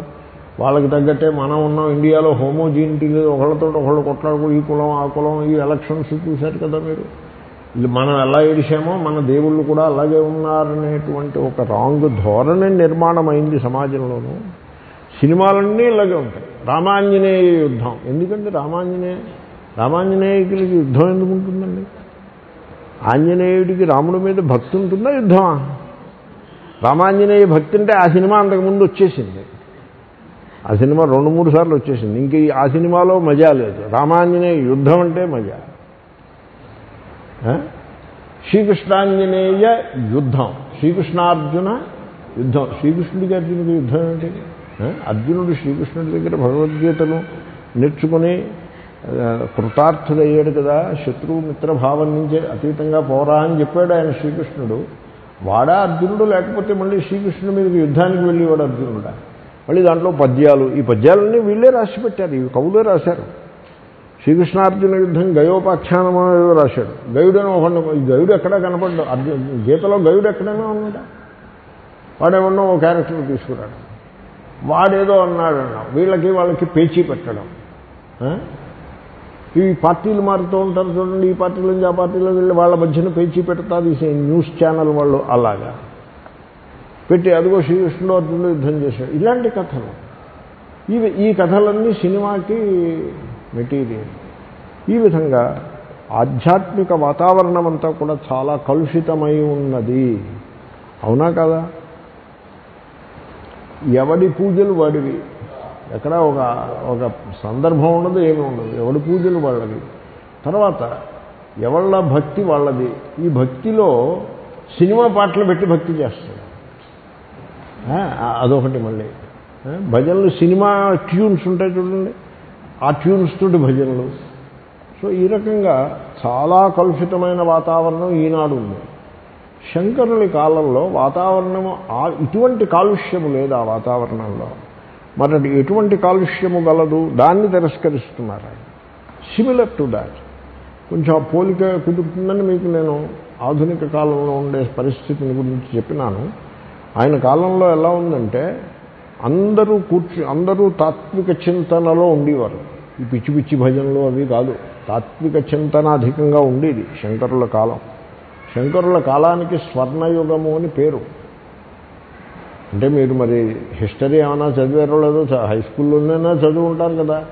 వాళ్ళకి తగ్గట్టే మనం ఉన్నాం ఇండియాలో హోమోజీనిటీ ఒకళ్ళతో ఒకళ్ళు కొట్లాడుకో ఈ కులం ఆ కులం ఈ ఎలక్షన్స్ చూశారు కదా మీరు? మనం ఎలా ఏడిశామో మన దేవుళ్ళు కూడా అలాగే ఉన్నారనేటువంటి ఒక రాంగ్ ధోరణి నిర్మాణం అయింది సమాజంలోనూ. సినిమాలన్నీ ఇలాగే ఉంటాయి. రామాంజనేయ యుద్ధం. ఎందుకంటే రామాంజనేయ రామాంజనేయుడికి యుద్ధం ఎందుకు ఉంటుందండి? ఆంజనేయుడికి రాముడి మీద భక్తి ఉంటుందా యుద్ధమా? రామాంజనేయ భక్తి అంటే ఆ సినిమా అంతకుముందు వచ్చేసింది. ఆ సినిమా రెండు మూడు సార్లు వచ్చేసింది. ఇంక ఈ- ఆ సినిమాలో మజా లేదు. రామాంజనేయ యుద్ధం అంటే మజా. శ్రీకృష్ణాంజనేయ యుద్ధం. శ్రీకృష్ణార్జున యుద్ధం. శ్రీకృష్ణుడికి అర్జునుడికి యుద్ధం ఏంటి? అర్జునుడు శ్రీకృష్ణుడి దగ్గర భగవద్గీతను నేర్చుకుని కృతార్థుడయ్యాడు కదా. శత్రువు మిత్రభావం నుంచి అతీతంగా పోరా అని చెప్పాడు ఆయన శ్రీకృష్ణుడు. వాడా అర్జునుడు లేకపోతే మళ్ళీ శ్రీకృష్ణుడి మీదకి యుద్ధానికి వెళ్ళేవాడు అర్జునుడా? మళ్ళీ దాంట్లో పద్యాలు. ఈ పద్యాలన్నీ వీళ్ళే రాసి పెట్టారు. ఇవి కవులే రాశారు. శ్రీకృష్ణార్జున యుద్ధం గయోపాఖ్యానం అనేది రాశాడు. గయుడని ఒకడు ఈ గయుడు ఎక్కడా కనపడ్డా? అర్జున గీతలో గయుడు ఎక్కడైనా ఉన్నాడా? వాడేమన్నా ఓ క్యారెక్టర్ తీసుకురాడు. వాడేదో అన్నాడు అన్నాం. వీళ్ళకి వాళ్ళకి పేచీ పెట్టడం. ఈ పార్టీలు మారుతూ ఉంటారు చూడండి. ఈ పార్టీలు ఆ పార్టీలో వీళ్ళు వాళ్ళ మధ్యన పేచీ పెడతారు ఈ న్యూస్ ఛానల్ వాళ్ళు అలాగా. పెట్టి అదిగో శ్రీకృష్ణుడు అర్జునుడు యుద్ధం చేశాడు. ఇలాంటి కథలు. ఇవి ఈ కథలన్నీ సినిమాకి మెటీరియల్. ఈ విధంగా ఆధ్యాత్మిక వాతావరణం అంతా కూడా చాలా కలుషితమై ఉన్నది. అవునా కదా? ఎవడి పూజలు వాడివి? ఎక్కడ ఒక ఒక సందర్భం ఉండదు ఏమీ ఉండదు ఎవడి పూజలు వాళ్ళవి? తర్వాత ఎవళ్ళ భక్తి వాళ్ళది? ఈ భక్తిలో సినిమా పాటలు పెట్టి భక్తి చేస్తారు. అదొకటి మళ్ళీ. భజనలు సినిమా ట్యూన్స్ ఉంటాయి చూడండి. ఆ ట్యూన్స్ తోటి భజనలు. సో ఈ రకంగా చాలా కలుషితమైన వాతావరణం ఈనాడు ఉంది. శంకరుని కాలంలో వాతావరణము ఇటువంటి కాలుష్యము లేదు ఆ వాతావరణంలో. మరి ఎటువంటి కాలుష్యము గలదు? దాన్ని తిరస్కరిస్తున్నారు ఆయన. సిమిలర్ టు దాట్ కొంచెం పోలిక కుదురుతుందని మీకు నేను ఆధునిక కాలంలో ఉండే పరిస్థితిని గురించి చెప్పినాను. ఆయన కాలంలో ఎలా ఉందంటే అందరూ కూర్చు అందరూ తాత్విక చింతనలో ఉండేవారు. ఈ పిచ్చి పిచ్చి భజనలు అవి కాదు. తాత్విక చింతన అధికంగా ఉండేది శంకరుల కాలం. శంకరుల కాలానికి స్వర్ణయుగము అని పేరు. అంటే మీరు మరి హిస్టరీ ఏమైనా చదివారో లేదో హై స్కూల్లోనైనా చదివి ఉంటారు కదా.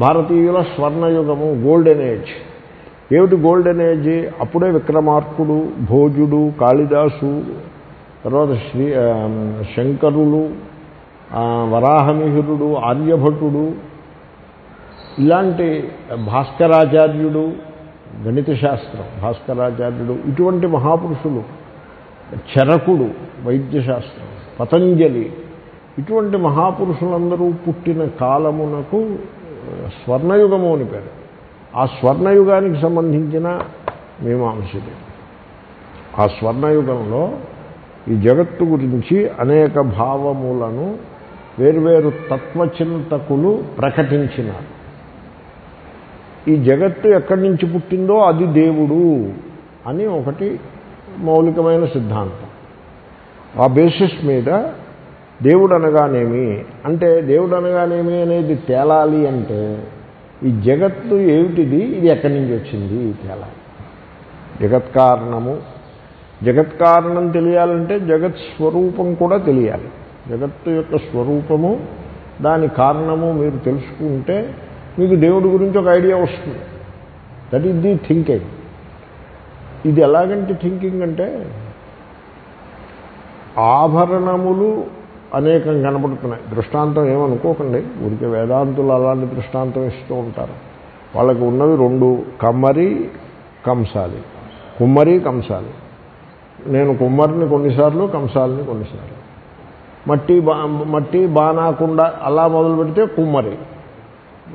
భారతీయుల స్వర్ణయుగము గోల్డెన్ ఏజ్ ఏమిటి గోల్డెన్ ఏజ్ అప్పుడే విక్రమార్కుడు భోజుడు కాళిదాసు తర్వాత శ్రీ శంకరులు వరాహమిహిరుడు ఆర్యభటుడు ఇలాంటి భాస్కరాచార్యుడు గణిత శాస్త్రం భాస్కరాచార్యుడు ఇటువంటి మహాపురుషులు చరకుడు వైద్యశాస్త్రం పతంజలి ఇటువంటి మహాపురుషులందరూ పుట్టిన కాలమునకు స్వర్ణయుగము అని పేరు. ఆ స్వర్ణయుగానికి సంబంధించిన మీమాంసది ఆ స్వర్ణయుగంలో ఈ జగత్తు గురించి అనేక భావములను వేర్వేరు తత్వచింతకులు ప్రకటించినారు. ఈ జగత్తు ఎక్కడి నుంచి పుట్టిందో అది దేవుడు అని ఒకటి మౌలికమైన సిద్ధాంతం. ఆ బేసిస్ మీద దేవుడు అనగానేమి అంటే దేవుడు అనగానేమి అనేది తేలాలి అంటే ఈ జగత్తు ఏమిటిది? ఇది ఎక్కడి నుంచి వచ్చింది? తేలాలి. జగత్ కారణము జగత్ కారణం తెలియాలంటే జగత్ స్వరూపం కూడా తెలియాలి. జగత్తు యొక్క స్వరూపము దాని కారణము మీరు తెలుసుకుంటే మీకు దేవుడి గురించి ఒక ఐడియా వస్తుంది. దట్ ఈజ్ ది థింకింగ్ ఇది ఎలాగంటే థింకింగ్ అంటే ఆభరణములు అనేకం కనబడుతున్నాయి. దృష్టాంతం ఏమనుకోకండి. ఊరికే వేదాంతులు అలాంటి దృష్టాంతం ఇస్తూ ఉంటారు. వాళ్ళకి ఉన్నవి రెండు కమ్మరి కంసాలి. కుమ్మరి కంసాలి. నేను కుమ్మరిని కొన్నిసార్లు కంసాలని కొన్నిసార్లు. మట్టి బా మట్టి బాణాకుండా అలా మొదలు పెడితే కుమ్మరి.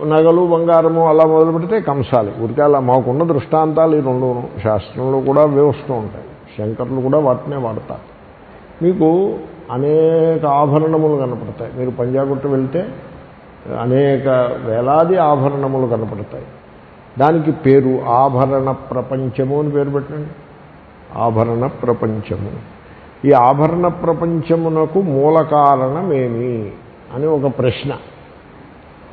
నగలు బంగారము అలా మొదలు పెడితే కంసాలి. ఊరికే అలా మాకున్న దృష్టాంతాలు ఈ రెండు శాస్త్రంలో కూడా అవే వస్తూ ఉంటాయి. శంకర్లు కూడా వాటినే వాడతారు. మీకు అనేక ఆభరణములు కనపడతాయి. మీరు పంజాగుట్ట వెళ్తే అనేక వేలాది ఆభరణములు కనపడతాయి. దానికి పేరు ఆభరణ ప్రపంచము అని పేరు పెట్టండి. ఆభరణ ప్రపంచము. ఈ ఆభరణ ప్రపంచమునకు మూల కారణమేమి? అని ఒక ప్రశ్న.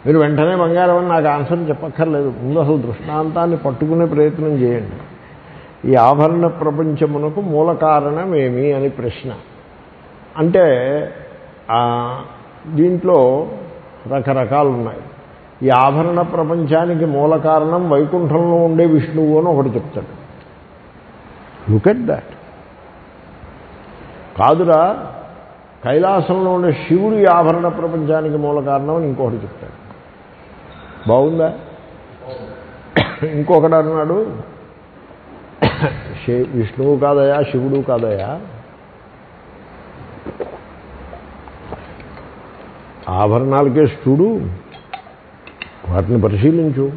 మీరు వెంటనే బంగారం అని నాకు ఆన్సర్ చెప్పక్కర్లేదు. ముందు అసలు దృష్టాంతాన్ని పట్టుకునే ప్రయత్నం చేయండి. ఈ ఆభరణ ప్రపంచమునకు మూల కారణమేమి? అని ప్రశ్న. అంటే దీంట్లో రకరకాలు ఉన్నాయి. ఈ ఆభరణ ప్రపంచానికి మూల కారణం వైకుంఠంలో ఉండే విష్ణువు అని ఒకటి చెప్తాడు. Look at that. కాదురా కైలాసంలో ఉండే శివుడు ఈ ఆభరణ ప్రపంచానికి మూల కారణం అని ఇంకొకటి చెప్తాడు. బాగుందా? ఇంకొకడు అన్నాడు శి- విష్ణువు కాదయా శివుడు కాదయా? ఆభరణాలకే చూడు వాటిని పరిశీలించు.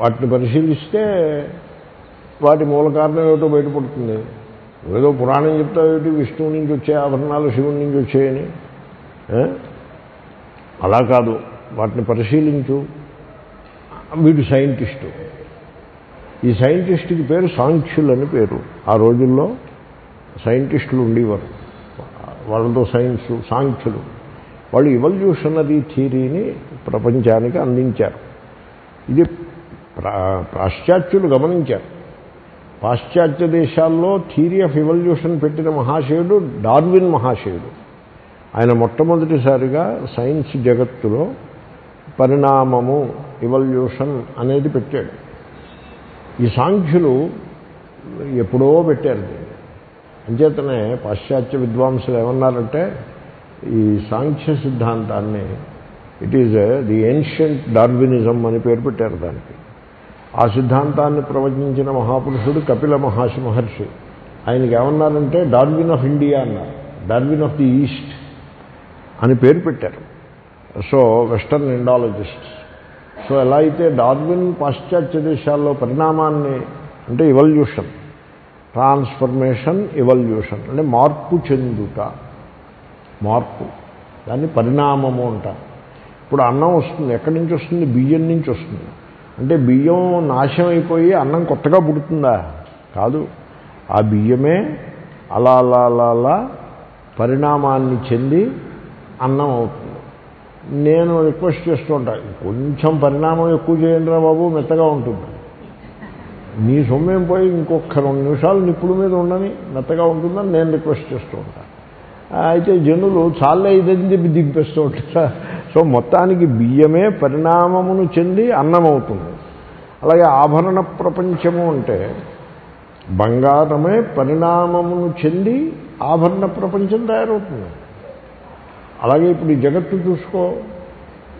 వాటిని పరిశీలిస్తే వాటి మూల కారణం ఏమిటో బయటపడుతుంది. ఏదో పురాణం చెప్తావేటి విష్ణువు నుంచి వచ్చే ఆభరణాలు శివుడి నుంచి వచ్చాయని. అలా కాదు. వాటిని పరిశీలించు. వీడు సైంటిస్టు. ఈ సైంటిస్టుకి పేరు సాంఖ్యులని అని పేరు. ఆ రోజుల్లో సైంటిస్టులు ఉండేవారు. వాళ్ళతో సైన్స్ సాంఖ్యులు. వాళ్ళు ఇవల్యూషనరీ థీరీని ప్రపంచానికి అందించారు. ఇది ప్రా పాశ్చాత్యులు గమనించారు. పాశ్చాత్య దేశాల్లో థీరీ ఆఫ్ ఇవల్యూషన్ పెట్టిన మహాశయుడు డార్విన్ మహాశయుడు. ఆయన మొట్టమొదటిసారిగా సైన్స్ జగత్తులో పరిణామము ఇవల్యూషన్ అనేది పెట్టాడు. ఈ సాంఖ్యులు ఎప్పుడో పెట్టారు దీన్ని. అంచేతనే పాశ్చాత్య విద్వాంసులు ఏమన్నారంటే ఈ సాంఖ్య సిద్ధాంతాన్ని it is the ancient Darwinism అని పేరు పెట్టారు దానికి. ఆ సిద్ధాంతాన్ని ప్రవచించిన మహాపురుషుడు కపిల మహాశి మహర్షి. ఆయనకి ఏమన్నారంటే డార్విన్ ఆఫ్ ఇండియా అన్నారు. డార్విన్ ఆఫ్ ది ఈస్ట్ అని పేరు పెట్టారు. సో వెస్టర్న్ ఇండాలజిస్ట్ సో ఎలా అయితే డార్విన్ పాశ్చాత్య దేశాల్లో పరిణామాన్ని అంటే ఇవల్యూషన్ ట్రాన్స్ఫర్మేషన్ ఇవల్యూషన్ అంటే మార్పు చెందుట మార్పు దాన్ని పరిణామము అంటారు. ఇప్పుడు అన్నం వస్తుంది ఎక్కడి నుంచి వస్తుంది? బియ్యం నుంచి వస్తుంది. అంటే బియ్యం నాశం అయిపోయి అన్నం కొత్తగా పుడుతుందా? కాదు. ఆ బియ్యమే అలా అలా అలా అలా పరిణామాన్ని చెంది అన్నం అవుతుంది. నేను రిక్వెస్ట్ చేస్తూ ఉంటాను కొంచెం పరిణామం ఎక్కువ చేయండి రా బాబు మెత్తగా ఉంటుంది. నీ సొమ్మేం పోయి ఇంకొక రెండు నిమిషాలు నిప్పుడు మీద ఉండని మెత్తగా ఉంటుందని నేను రిక్వెస్ట్ చేస్తూ ఉంటాను అయితే జనులు చాలా ఇదని చెప్పి దింపేస్తూ ఉంటారు. సో మొత్తానికి బియ్యమే పరిణామమును చెంది అన్నమవుతుంది. అలాగే ఆభరణ ప్రపంచము అంటే బంగారమే పరిణామమును చెంది ఆభరణ ప్రపంచం తయారవుతుంది. అలాగే ఇప్పుడు ఈ జగత్తు చూసుకో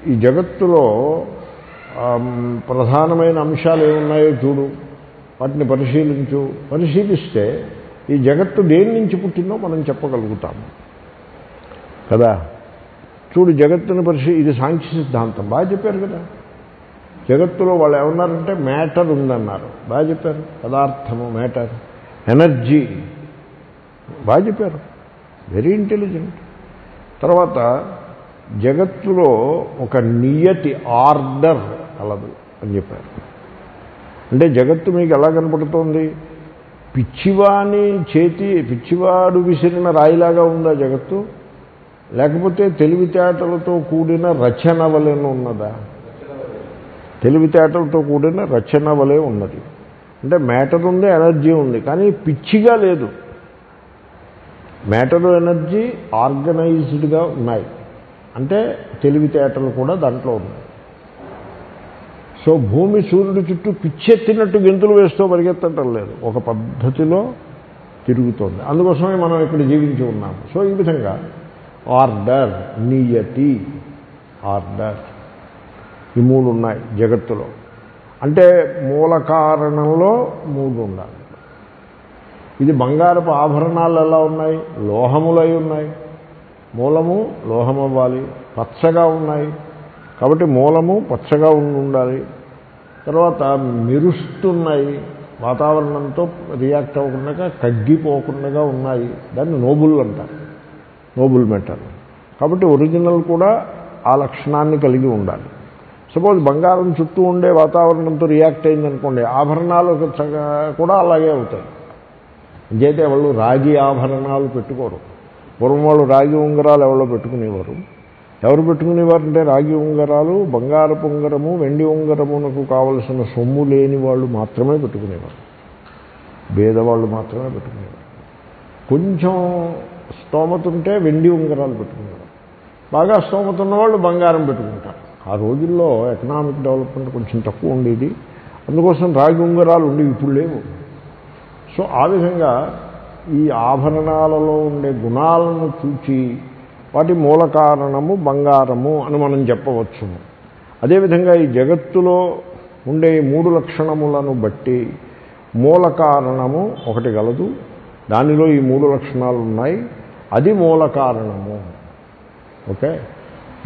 ఈ జగత్తులో ప్రధానమైన అంశాలు ఏమున్నాయో చూడు వాటిని పరిశీలించు. పరిశీలిస్తే ఈ జగత్తు దేని నుంచి పుట్టిందో మనం చెప్పగలుగుతాము. కదా? చూడు జగత్తుని పరిశీ ఇది సాంఖ్య సిద్ధాంతం. బాగా చెప్పారు కదా. జగత్తులో వాళ్ళు ఏమన్నారంటే మ్యాటర్ ఉందన్నారు. బాగా చెప్పారు. పదార్థము మ్యాటర్. ఎనర్జీ. బాగా చెప్పారు. Very intelligent. తర్వాత జగత్తులో ఒక నియతి ఆర్డర్ కలదు అని చెప్పారు. అంటే జగత్తు మీకు ఎలా కనపడుతోంది? పిచ్చివాని చేతి పిచ్చివాడు విసిరిన రాయిలాగా ఉందా జగత్తు? లేకపోతే తెలివితేటలతో కూడిన రచన వలెను ఉన్నదా? తెలివితేటలతో కూడిన రచన వలె ఉన్నది. అంటే మ్యాటర్ ఉంది ఎనర్జీ ఉంది. కానీ పిచ్చిగా లేదు. మ్యాటర్ ఎనర్జీ ఆర్గనైజ్డ్గా ఉన్నాయి. అంటే తెలివితేటలు కూడా దాంట్లో ఉన్నాయి. సో భూమి సూర్యుడి చుట్టూ పిచ్చెత్తినట్టు గెంతులు వేస్తూ పరిగెత్తటం లేదు. ఒక పద్ధతిలో తిరుగుతోంది. అందుకోసమే మనం ఇక్కడ జీవించి ఉన్నాము. సో ఈ విధంగా ఆర్డర్ నియతి ఆర్డర్. ఈ మూడు ఉన్నాయి జగత్తులో. అంటే మూల కారణంలో మూడు ఉండాలి ఇది బంగారపు ఆభరణాలు ఎలా ఉన్నాయి? లోహములై ఉన్నాయి. మూలము లోహం అవ్వాలి పచ్చగా ఉన్నాయి. కాబట్టి మూలము పచ్చగా ఉండాలి తర్వాత మెరుస్తున్నాయి వాతావరణంతో రియాక్ట్ అవ్వకుండా కగ్గిపోకుండా ఉన్నాయి. దాన్ని నోబుల్ అంటారు. నోబుల్ మెటల్ కాబట్టి ఒరిజినల్ కూడా ఆ లక్షణాన్ని కలిగి ఉండాలి. సపోజ్ బంగారం చుట్టూ ఉండే వాతావరణంతో రియాక్ట్ అయిందనుకోండి ఆభరణాలు చక్కగా కూడా అలాగే అవుతాయి. ఇంకైతే వాళ్ళు రాగి ఆభరణాలు పెట్టుకోరు. పూర్వం వాళ్ళు రాగి ఉంగరాలు ఎవరో పెట్టుకునేవారు. ఎవరు పెట్టుకునేవారు అంటే రాగి ఉంగరాలు బంగారపు ఉంగరము వెండి ఉంగరమునకు కావలసిన సొమ్ము లేని వాళ్ళు మాత్రమే పెట్టుకునేవారు. భేదవాళ్ళు మాత్రమే పెట్టుకునేవారు. కొంచెం స్తోమత ఉంటే వెండి ఉంగరాలు పెట్టుకుంటారు. బాగా స్తోమత ఉన్నవాళ్ళు బంగారం పెట్టుకుంటారు. ఆ రోజుల్లో ఎకనామిక్ డెవలప్మెంట్ కొంచెం తక్కువ ఉండేది. అందుకోసం రాగి ఉంగరాలు ఉండేవి ఇప్పుడు లేవు. సో ఆ విధంగా ఈ ఆభరణాలలో ఉండే గుణాలను చూచి వాటి మూల కారణము బంగారము అని మనం చెప్పవచ్చు. అదేవిధంగా ఈ జగత్తులో ఉండే మూడు లక్షణములను బట్టి మూల కారణము ఒకటి గలదు దానిలో ఈ మూడు లక్షణాలు ఉన్నాయి అది మూల కారణము. ఓకే?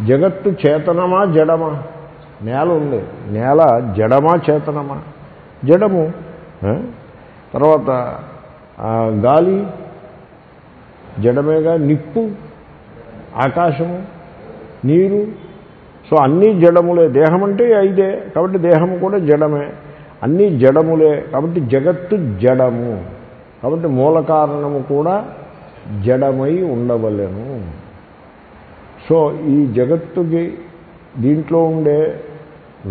జగత్తు చేతనమా జడమా? నేల ఉంది నేల జడమా చేతనమా? జడము. తర్వాత గాలి జడమేగా? నిప్పు. ఆకాశము. నీరు. సో అన్నీ జడములే. దేహం అంటే ఐదే. కాబట్టి దేహము కూడా జడమే. అన్నీ జడములే. కాబట్టి జగత్తు జడము. కాబట్టి మూల కారణము కూడా జడమై ఉండవలను. సో ఈ జగత్తుకి దీంట్లో ఉండే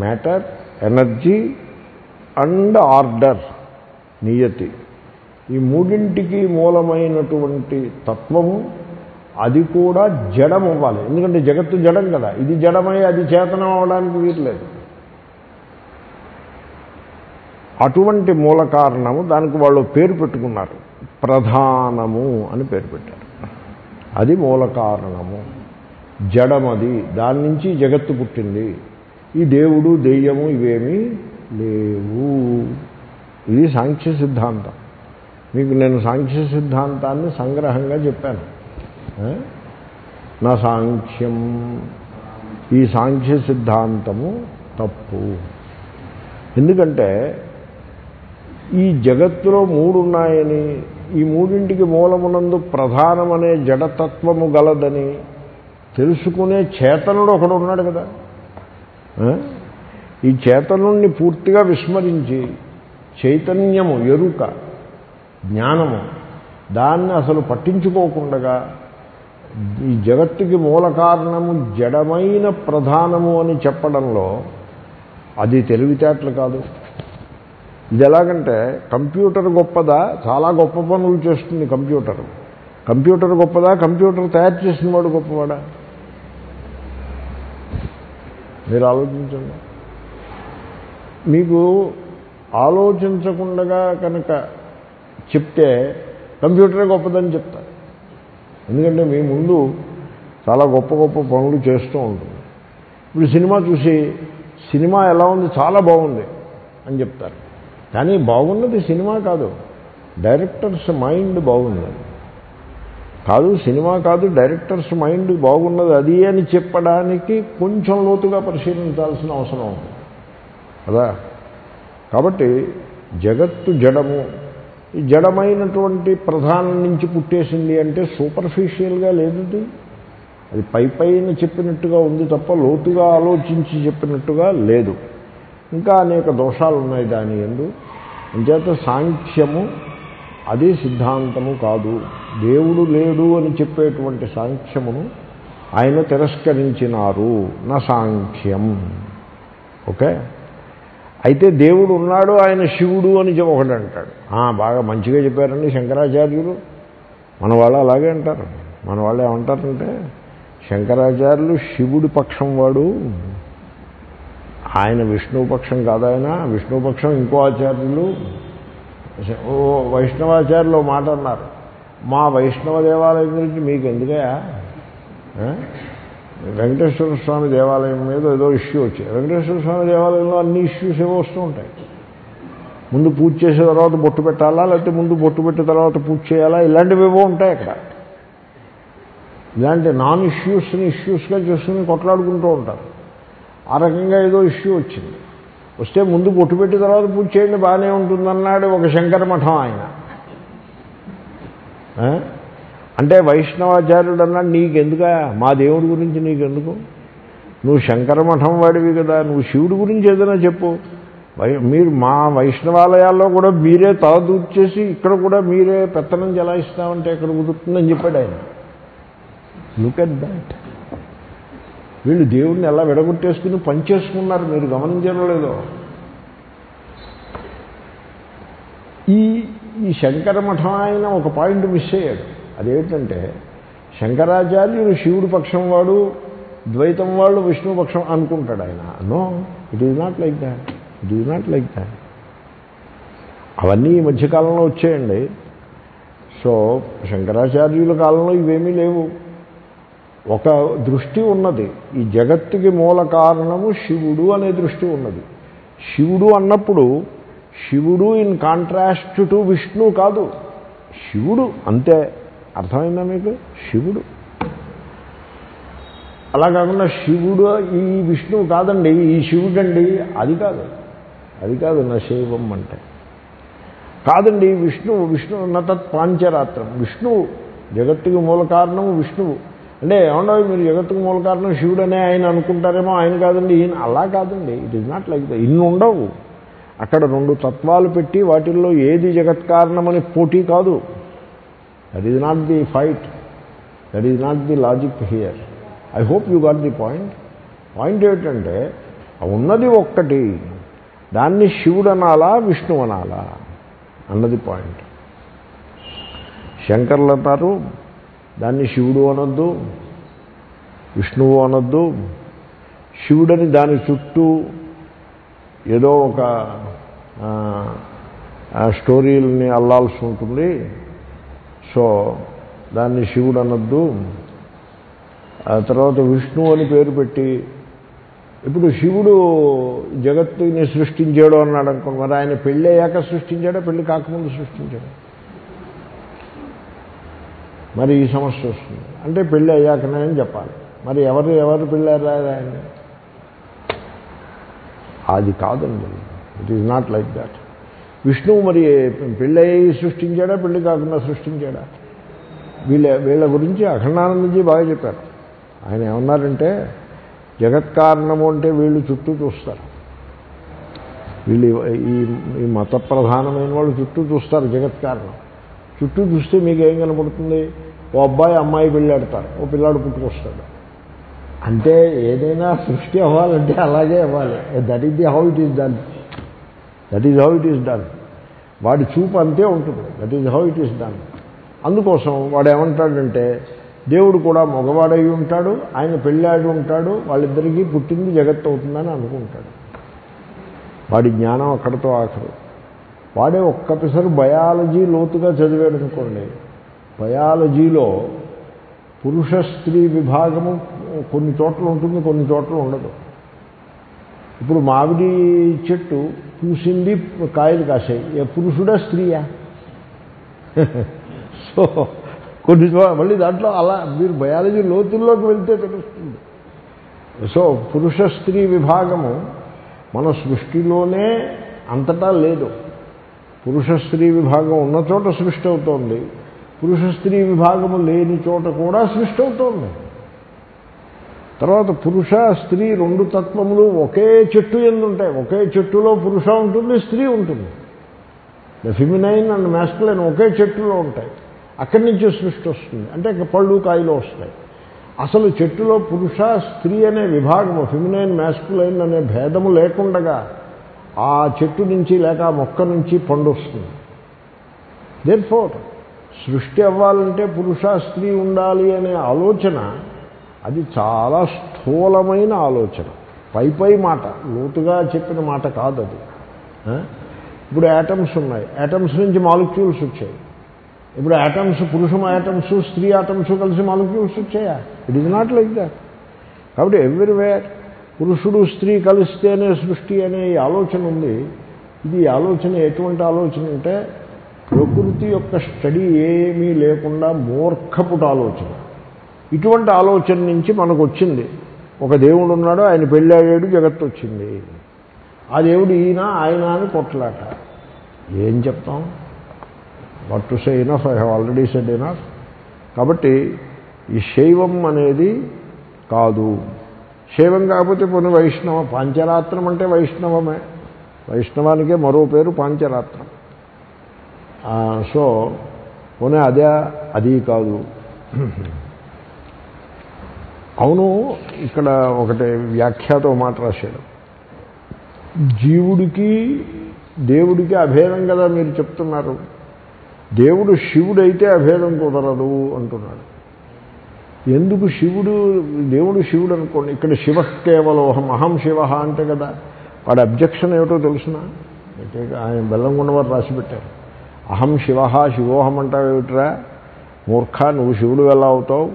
మ్యాటర్ ఎనర్జీ అండ్ ఆర్డర్ నియతి. ఈ మూడింటికి మూలమైనటువంటి తత్వము అది కూడా జడం అవ్వాలి ఎందుకంటే జగత్తు జడం కదా. ఇది జడమై అది చేతనం అవడానికి వీరలేదు అటువంటి మూల కారణము దానికి వాళ్ళు పేరు పెట్టుకున్నారు. ప్రధానము అని పేరు పెట్టారు. అది మూల కారణము. జడమది. దాని నుంచి జగత్తు పుట్టింది. ఈ దేవుడు దెయ్యము ఇవేమీ లేవు. ఇది సాంఖ్య సిద్ధాంతం. మీకు నేను సాంఖ్య సిద్ధాంతాన్ని సంగ్రహంగా చెప్పాను. నా సాంఖ్యం. ఈ సాంఖ్య సిద్ధాంతము తప్పు. ఎందుకంటే ఈ జగత్తులో మూడు ఉన్నాయని ఈ మూడింటికి మూలమునందు ప్రధానమనే జడతత్వము గలదని తెలుసుకునే చేతనుడు ఒకడు ఉన్నాడు కదా ఈ చేతనుణ్ణి పూర్తిగా విస్మరించి చైతన్యము ఎరుక జ్ఞానము దాన్ని అసలు పట్టించుకోకుండా ఈ జగత్తుకి మూల కారణము జడమైన ప్రధానము అని చెప్పడంలో అది తెలివితేటలు కాదు. ఇది ఎలాగంటే కంప్యూటర్ గొప్పదా చాలా గొప్ప పనులు చేస్తుంది కంప్యూటర్. కంప్యూటర్ గొప్పదా కంప్యూటర్ తయారు చేసిన వాడు గొప్పవాడా? మీరు ఆలోచించండి. మీకు ఆలోచించకుండా కనుక చెప్తే కంప్యూటరే గొప్పదని చెప్తారు. ఎందుకంటే మీ ముందు చాలా గొప్ప గొప్ప పనులు చేస్తూ ఉంటుంది. ఇప్పుడు సినిమా చూసి సినిమా ఎలా ఉంది? చాలా బాగుంది అని చెప్తారు. కానీ బాగున్నది సినిమా కాదు. డైరెక్టర్స్ మైండ్ బాగున్నది. కాదు సినిమా కాదు డైరెక్టర్స్ మైండ్ బాగున్నది అది అని చెప్పడానికి కొంచెం లోతుగా పరిశీలించాల్సిన అవసరం ఉంది. కదా? కాబట్టి జగత్తు జడము ఈ జడమైనటువంటి ప్రధానం నుంచి పుట్టేసింది అంటే సూపర్ఫిషియల్గా లేదు అది పై పైన చెప్పినట్టుగా ఉంది తప్ప లోతుగా ఆలోచించి చెప్పినట్టుగా లేదు. ఇంకా అనేక దోషాలు ఉన్నాయి దాని ఎందు. అంచేత సాంఖ్యము అది సిద్ధాంతము కాదు. దేవుడు లేడు అని చెప్పేటువంటి సాంఖ్యమును ఆయన తిరస్కరించినారు. నా సాంఖ్యం. ఓకే? అయితే దేవుడు ఉన్నాడు ఆయన శివుడు అని చెప్ప- ఒకడు అంటాడు. బాగా మంచిగా చెప్పారండి శంకరాచార్యులు. మన వాళ్ళు అలాగే అంటారు. మన వాళ్ళు ఏమంటారంటే శంకరాచార్యులు శివుడి పక్షం వాడు. ఆయన విష్ణుపక్షం పక్షం విష్ణుపక్షం ఆయన ఇంకో ఆచార్యులు. ఓ వైష్ణవాచార్యులు మాట అన్నారు. మా వైష్ణవ దేవాలయం గురించి మీకు ఎందుకయా వెంకటేశ్వర స్వామి దేవాలయం మీద ఏదో ఇష్యూ వచ్చాయి వెంకటేశ్వర స్వామి దేవాలయంలో అన్ని ఇష్యూస్ ఏవో వస్తూ ఉంటాయి. ముందు పూజ చేసిన తర్వాత బొట్టు పెట్టాలా లేకపోతే ముందు బొట్టు పెట్టిన తర్వాత పూజ చేయాలా? ఇలాంటివి ఏవో ఉంటాయి అక్కడ. ఇలాంటి నాన్ ఇష్యూస్ని ఇష్యూస్గా చేసుకుని కొట్లాడుకుంటూ ఉంటారు. ఆ రకంగా ఏదో ఇష్యూ వచ్చింది. వస్తే ముందు బొట్టు పెట్టి తర్వాత పూజ చేయండి బాగానే ఉంటుందన్నాడు ఒక శంకర మఠం ఆయన. అంటే వైష్ణవాచార్యుడు అన్నాడు నీకెందుకా? మా దేవుడి గురించి నీకెందుకు? నువ్వు శంకర మఠం వాడివి కదా నువ్వు శివుడి గురించి ఏదైనా చెప్పు. మీరు మా వైష్ణవాలయాల్లో కూడా మీరే తలదూర్చేసి ఇక్కడ కూడా మీరే పెత్తనం జలాయిస్తామంటే ఇక్కడ కుదురుతుందని చెప్పాడు ఆయన. లుక్ అట్ దాట్ వీళ్ళు దేవుడిని ఎలా విడగొట్టేసుకుని పనిచేసుకున్నారు మీరు గమనించడం లేదో? ఈ ఈ శంకర మఠం ఆయన ఒక పాయింట్ మిస్ అయ్యాడు. అదేమిటంటే శంకరాచార్యుడు శివుడు పక్షం వాడు ద్వైతం వాళ్ళు విష్ణు పక్షం అనుకుంటాడు ఆయన. No it is not like that. It is not like that. అవన్నీ ఈ మధ్యకాలంలో వచ్చేయండి. సో శంకరాచార్యుల కాలంలో ఇవేమీ లేవు. ఒక దృష్టి ఉన్నది. ఈ జగత్తుకి మూల కారణము శివుడు అనే దృష్టి ఉన్నది. శివుడు అన్నప్పుడు శివుడు ఇన్ కాంట్రాస్ట్ టు విష్ణు కాదు. శివుడు అంతే. అర్థమైందా మీకు? శివుడు. అలా కాకుండా శివుడు ఈ విష్ణువు కాదండి ఈ శివుడండి. అది కాదు. అది కాదు నా శైవం అంటే. కాదండి విష్ణువు విష్ణువు నతత్ పాంచరాత్రం విష్ణువు జగత్తుకి మూల కారణము విష్ణువు. అంటే ఏమన్నా మీరు జగత్తుకు మూల కారణం శివుడనే ఆయన అనుకుంటారేమో ఆయన కాదండి ఈయన అలా కాదండి. It is not like the ఇన్ని ఉండవు. అక్కడ రెండు తత్వాలు పెట్టి వాటిల్లో ఏది జగత్ కారణమని పోటీ కాదు. That is not the fight that is not the logic here I hope you got the point point ఏమిటంటే ఉన్నది ఒక్కటి. దాన్ని శివుడు అనాలా విష్ణు అనాలా? అన్నది పాయింట్ శంకర్లు అంటారు దాన్ని శివుడు అనొద్దు విష్ణువు అనొద్దు. శివుడని దాని చుట్టూ ఏదో ఒక స్టోరీలని అల్లాల్సి ఉంటుంది. సో దాన్ని శివుడు అనొద్దు. ఆ తర్వాత విష్ణువు అని పేరు పెట్టి ఇప్పుడు శివుడు జగత్తుని సృష్టించాడు అన్నాడు అనుకోండి మరి ఆయన పెళ్ళి అయ్యాక సృష్టించాడా పెళ్ళి కాకముందు సృష్టించాడు? మరి ఈ సమస్య వస్తుంది. అంటే పెళ్ళి అయ్యాకనే అని చెప్పాలి. మరి ఎవరు ఎవరు పెళ్ళారా ఆయన అది కాదండి. It is not like that విష్ణువు మరి పెళ్ళి సృష్టించాడా పెళ్ళి కాకుండా సృష్టించాడా? వీళ్ళ వీళ్ళ గురించి అఖండానందజీ బాగా చెప్పారు. ఆయన ఏమన్నారంటే జగత్కారణము అంటే వీళ్ళు చుట్టూ చూస్తారు. వీళ్ళు ఈ ఈ మత ప్రధానమైన వాళ్ళు చుట్టూ చూస్తారు జగత్ కారణం. చుట్టూ చూస్తే మీకు ఏం కనపడుతుంది? ఓ అబ్బాయి అమ్మాయి పెళ్ళాడతారు ఓ పిల్లాడు పుట్టుకొస్తాడు. అంటే ఏదైనా సృష్టి అవ్వాలంటే అలాగే అవ్వాలి. That is the how it is done that is how it is done వాడి చూపు అంతే ఉంటుంది. That is how it is done అందుకోసం వాడు ఏమంటాడంటే దేవుడు కూడా మగవాడై ఉంటాడు ఆయన పెళ్ళాడి ఉంటాడు వాళ్ళిద్దరికీ పుట్టింది జగత్తు అవుతుందని అనుకుంటాడు. వాడి జ్ఞానం అక్కడితో ఆఖరు. వాడే ఒక్కటిసారి బయాలజీ లోతుగా చదివాడు అనుకోండి బయాలజీలో పురుష స్త్రీ విభాగము కొన్ని చోట్ల ఉంటుంది కొన్ని చోట్ల ఉండదు. ఇప్పుడు మామిడి చెట్టు పూసింది కాయలు కాసాయి ఏ పురుషుడా స్త్రీయా? సో కొన్ని మళ్ళీ దాంట్లో అలా మీరు బయాలజీ లోతుల్లోకి వెళ్తే తెలుస్తుంది. సో పురుష స్త్రీ విభాగము మన సృష్టిలోనే అంతటా లేదు. పురుష స్త్రీ విభాగం ఉన్న చోట సృష్టి అవుతోంది పురుష స్త్రీ విభాగము లేని చోట కూడా సృష్టి అవుతోంది తర్వాత పురుష స్త్రీ రెండు తత్వములు ఒకే చెట్టు ఎందుంటాయి? ఒకే చెట్టులో పురుష ఉంటుంది స్త్రీ ఉంటుంది. ద ఫిమినైన్ అండ్ మ్యాస్కులైన్ ఒకే చెట్టులో ఉంటాయి. అక్కడి నుంచి సృష్టి వస్తుంది. అంటే ఇక పళ్ళు కాయలు వస్తాయి. అసలు చెట్టులో పురుష స్త్రీ అనే విభాగము ఫిమినైన్ మ్యాస్కులైన్ అనే భేదము లేకుండగా ఆ చెట్టు నుంచి లేక ఆ మొక్క నుంచి పండు వస్తుంది. దేర్ ఫోర్ సృష్టి అవ్వాలంటే పురుష స్త్రీ ఉండాలి అనే ఆలోచన అది చాలా స్థూలమైన ఆలోచన. పై పై మాట లోతుగా చెప్పిన మాట కాదు అది. ఇప్పుడు యాటమ్స్ ఉన్నాయి. యాటమ్స్ నుంచి మాలిక్యూల్స్ వచ్చాయి. ఇప్పుడు యాటమ్స్ పురుషం యాటమ్స్ స్త్రీ యాటమ్స్ కలిసి మాలిక్యూల్స్ వచ్చాయా? It is not like that కాబట్టి ఎవ్రీవేర్ పురుషుడు స్త్రీ కలిస్తేనే సృష్టి అనే ఈ ఆలోచన ఉంది. ఇది ఆలోచన ఎటువంటి ఆలోచన అంటే ప్రకృతి యొక్క స్టడీ ఏమీ లేకుండా మూర్ఖపుట ఆలోచన. ఇటువంటి ఆలోచన నుంచి మనకు వచ్చింది ఒక దేవుడు ఉన్నాడు ఆయన పెళ్ళాడాడు జగత్తు వచ్చింది. ఆ దేవుడు ఈయన ఆయన అని కొట్లాట. ఏం చెప్తాం? What to say enough I have already said enough కాబట్టి ఈ శైవం అనేది కాదు. శైవం కాకపోతే కొన్ని వైష్ణవ పాంచరాత్రం అంటే వైష్ణవమే. వైష్ణవానికే మరో పేరు పాంచరాత్రం. సో పోనీ అదే అది కాదు. అవును ఇక్కడ ఒకటి వ్యాఖ్యాతో మాట రాశాడు. జీవుడికి దేవుడికి అభేదం కదా మీరు చెప్తున్నారు. దేవుడు శివుడైతే అభేదం కుదరదు అంటున్నాడు. ఎందుకు శివుడు దేవుడు శివుడు అనుకోండి? ఇక్కడ శివ కేవలోహం అహం శివ అంటే కదా. వాడి అబ్జెక్షన్ ఏమిటో తెలుసిన? ఆయన బెల్లంకొండవారు రాసి పెట్టారు. అహం శివ శివోహం అంటావేమిట్రా మూర్ఖ నువ్వు శివుడు ఎలా అవుతావు?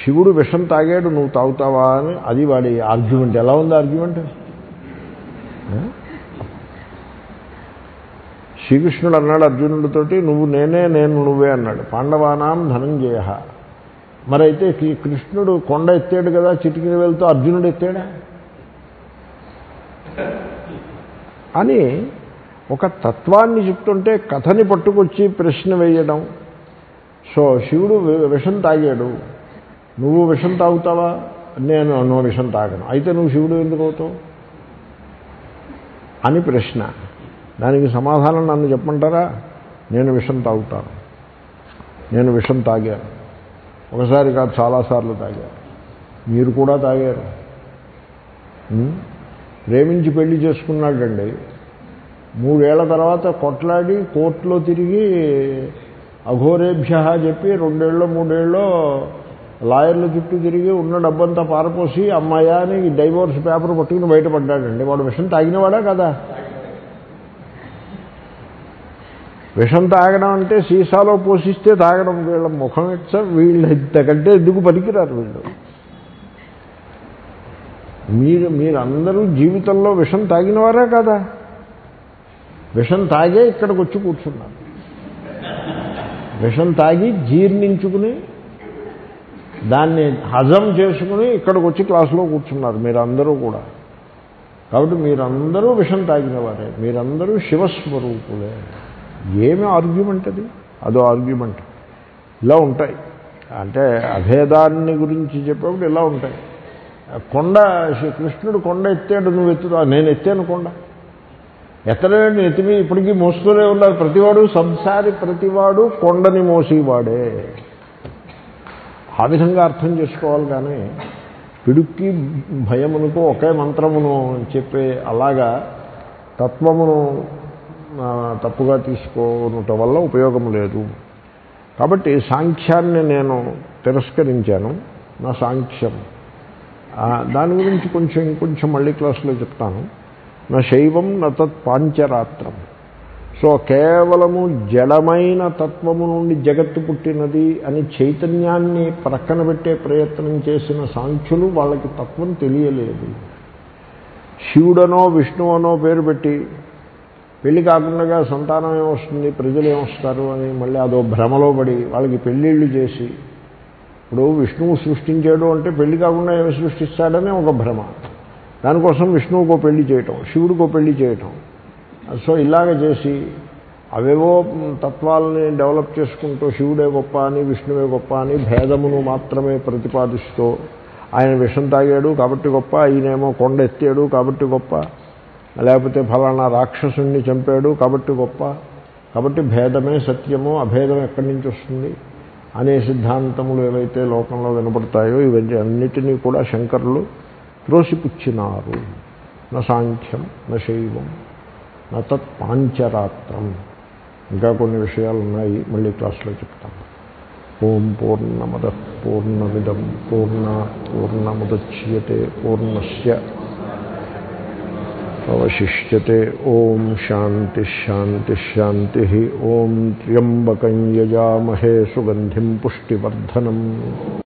శివుడు విషం తాగాడు నువ్వు తాగుతావా అని అది వాడి ఆర్గ్యుమెంట్ ఎలా ఉంది ఆర్గ్యుమెంట్ శ్రీకృష్ణుడు అన్నాడు అర్జునుడితోటి నువ్వు నేనే నేను నువ్వే అన్నాడు. పాండవానాం ధనంజయ. మరైతే కీ- కృష్ణుడు కొండ ఎత్తాడు కదా చిటికిన వెళ్తూ అర్జునుడు ఎత్తాడా? అని ఒక తత్వాన్ని చెప్తుంటే కథని పట్టుకొచ్చి ప్రశ్న వేయడం. సో శివుడు విషం తాగాడు. నువ్వు విషం తాగుతావా? నేను నువ్వు విషం తాగను. అయితే నువ్వు శివుడు ఎందుకు అవుతావు? అని ప్రశ్న. దానికి సమాధానం నన్ను చెప్పమంటారా? నేను విషం తాగుతాను. నేను విషం తాగాను. ఒకసారి కాదు చాలాసార్లు తాగారు. మీరు కూడా తాగారు. ప్రేమించి పెళ్ళి చేసుకున్నాడండి. మూడేళ్ళ తర్వాత కొట్లాడి కోర్టులో తిరిగి అఘోరేభ్య చెప్పి రెండేళ్ళు మూడేళ్ళు లాయర్ల చుట్టూ తిరిగి ఉన్న డబ్బంతా పారపోసి అమ్మాయా అని డైవోర్స్ పేపర్ పట్టుకుని బయటపడ్డాడండి. వాడు విషయం తాగినవాడా కదా? విషం తాగడం అంటే సీసాలో పోషిస్తే తాగడం వీళ్ళ ముఖం ఇచ్చ వీళ్ళు ఇంతకంటే ఎందుకు పనికిరారు వీళ్ళు? మీరు మీరందరూ జీవితంలో విషం తాగినవారా కదా. విషం తాగే ఇక్కడికి వచ్చి కూర్చున్నారు. విషం తాగి జీర్ణించుకుని దాన్ని హజం చేసుకుని ఇక్కడికి వచ్చి క్లాసులో కూర్చున్నారు మీరందరూ కూడా. కాబట్టి మీరందరూ విషం తాగినవారే. మీరందరూ శివస్వరూపులే. ఏమి ఆర్గ్యుమెంట్ అది? అదో ఆర్గ్యుమెంట్ ఇలా ఉంటాయి. అంటే అభేదాన్ని గురించి చెప్పేప్పుడు ఇలా ఉంటాయి. కొండ కృష్ణుడు కొండ ఎత్తాడు నువ్వు ఎత్తుతా నేను ఎత్తాను కొండ. ఎత్తలేడు ఎత్తిమి ఇప్పటికీ మోస్తూనే ఉన్నారు. ప్రతివాడు సంసారి ప్రతివాడు కొండని మోసేవాడే. ఆ విధంగా అర్థం చేసుకోవాలి కానీ పిడుక్కి భయమునకు ఒకే మంత్రమును చెప్పే అలాగా తత్వమును తప్పుగా తీసుకోవటం వల్ల ఉపయోగం లేదు. కాబట్టి సాంఖ్యాన్ని నేను తిరస్కరించాను. నా సాంఖ్యం. దాని గురించి కొంచెం ఇంకొంచెం మళ్ళీ క్లాసులో చెప్తాను. నా శైవం నా తత్ పాంచరాత్రం. సో కేవలము జడమైన తత్వము నుండి జగత్తు పుట్టినది అని చైతన్యాన్ని ప్రక్కన పెట్టే ప్రయత్నం చేసిన సాంఖ్యులు వాళ్ళకి తత్వం తెలియలేదు. శివుడనో విష్ణువనో పేరు పెట్టి పెళ్ళి కాకుండా సంతానం ఏమొస్తుంది? ప్రజలు ఏమొస్తారు అని మళ్ళీ అదో భ్రమలో పడి వాళ్ళకి పెళ్ళిళ్ళు చేసి ఇప్పుడు విష్ణువు సృష్టించాడు అంటే పెళ్ళి కాకుండా ఏమి సృష్టిస్తాడని ఒక భ్రమ. దానికోసం విష్ణువుకో పెళ్ళి చేయటం శివుడికో పెళ్ళి చేయటం. సో ఇలాగ చేసి అవేవో తత్వాలని డెవలప్ చేసుకుంటూ శివుడే గొప్ప అని విష్ణువే గొప్ప అని భేదమును మాత్రమే ప్రతిపాదిస్తూ ఆయన విషం తాగాడు కాబట్టి గొప్ప ఈయనేమో కొండ ఎత్తాడు కాబట్టి గొప్ప. లేకపోతే ఫలానా రాక్షసుణ్ణి చంపాడు కాబట్టి గొప్ప కాబట్టి భేదమే సత్యము అభేదం ఎక్కడి నుంచి వస్తుంది అనే సిద్ధాంతములు ఏవైతే లోకంలో వినపడతాయో ఇవన్నీ అన్నిటినీ కూడా శంకరులు త్రోసిపుచ్చినారు. నా సాంఖ్యం నా శైవం నా తత్ పాంచరాత్రం. ఇంకా కొన్ని విషయాలు ఉన్నాయి మళ్ళీ క్లాస్లో చెప్తాను ఓం పూర్ణమద పూర్ణమిదం పూర్ణ పూర్ణముద్యతే పూర్ణశ్య अवशिष्यते। ॐ शान्तिश्शान्तिश्शान्तिः ॐ त्र्यम्बकं यजामहे। सुगन्धिं पुष्टिवर्धनम्।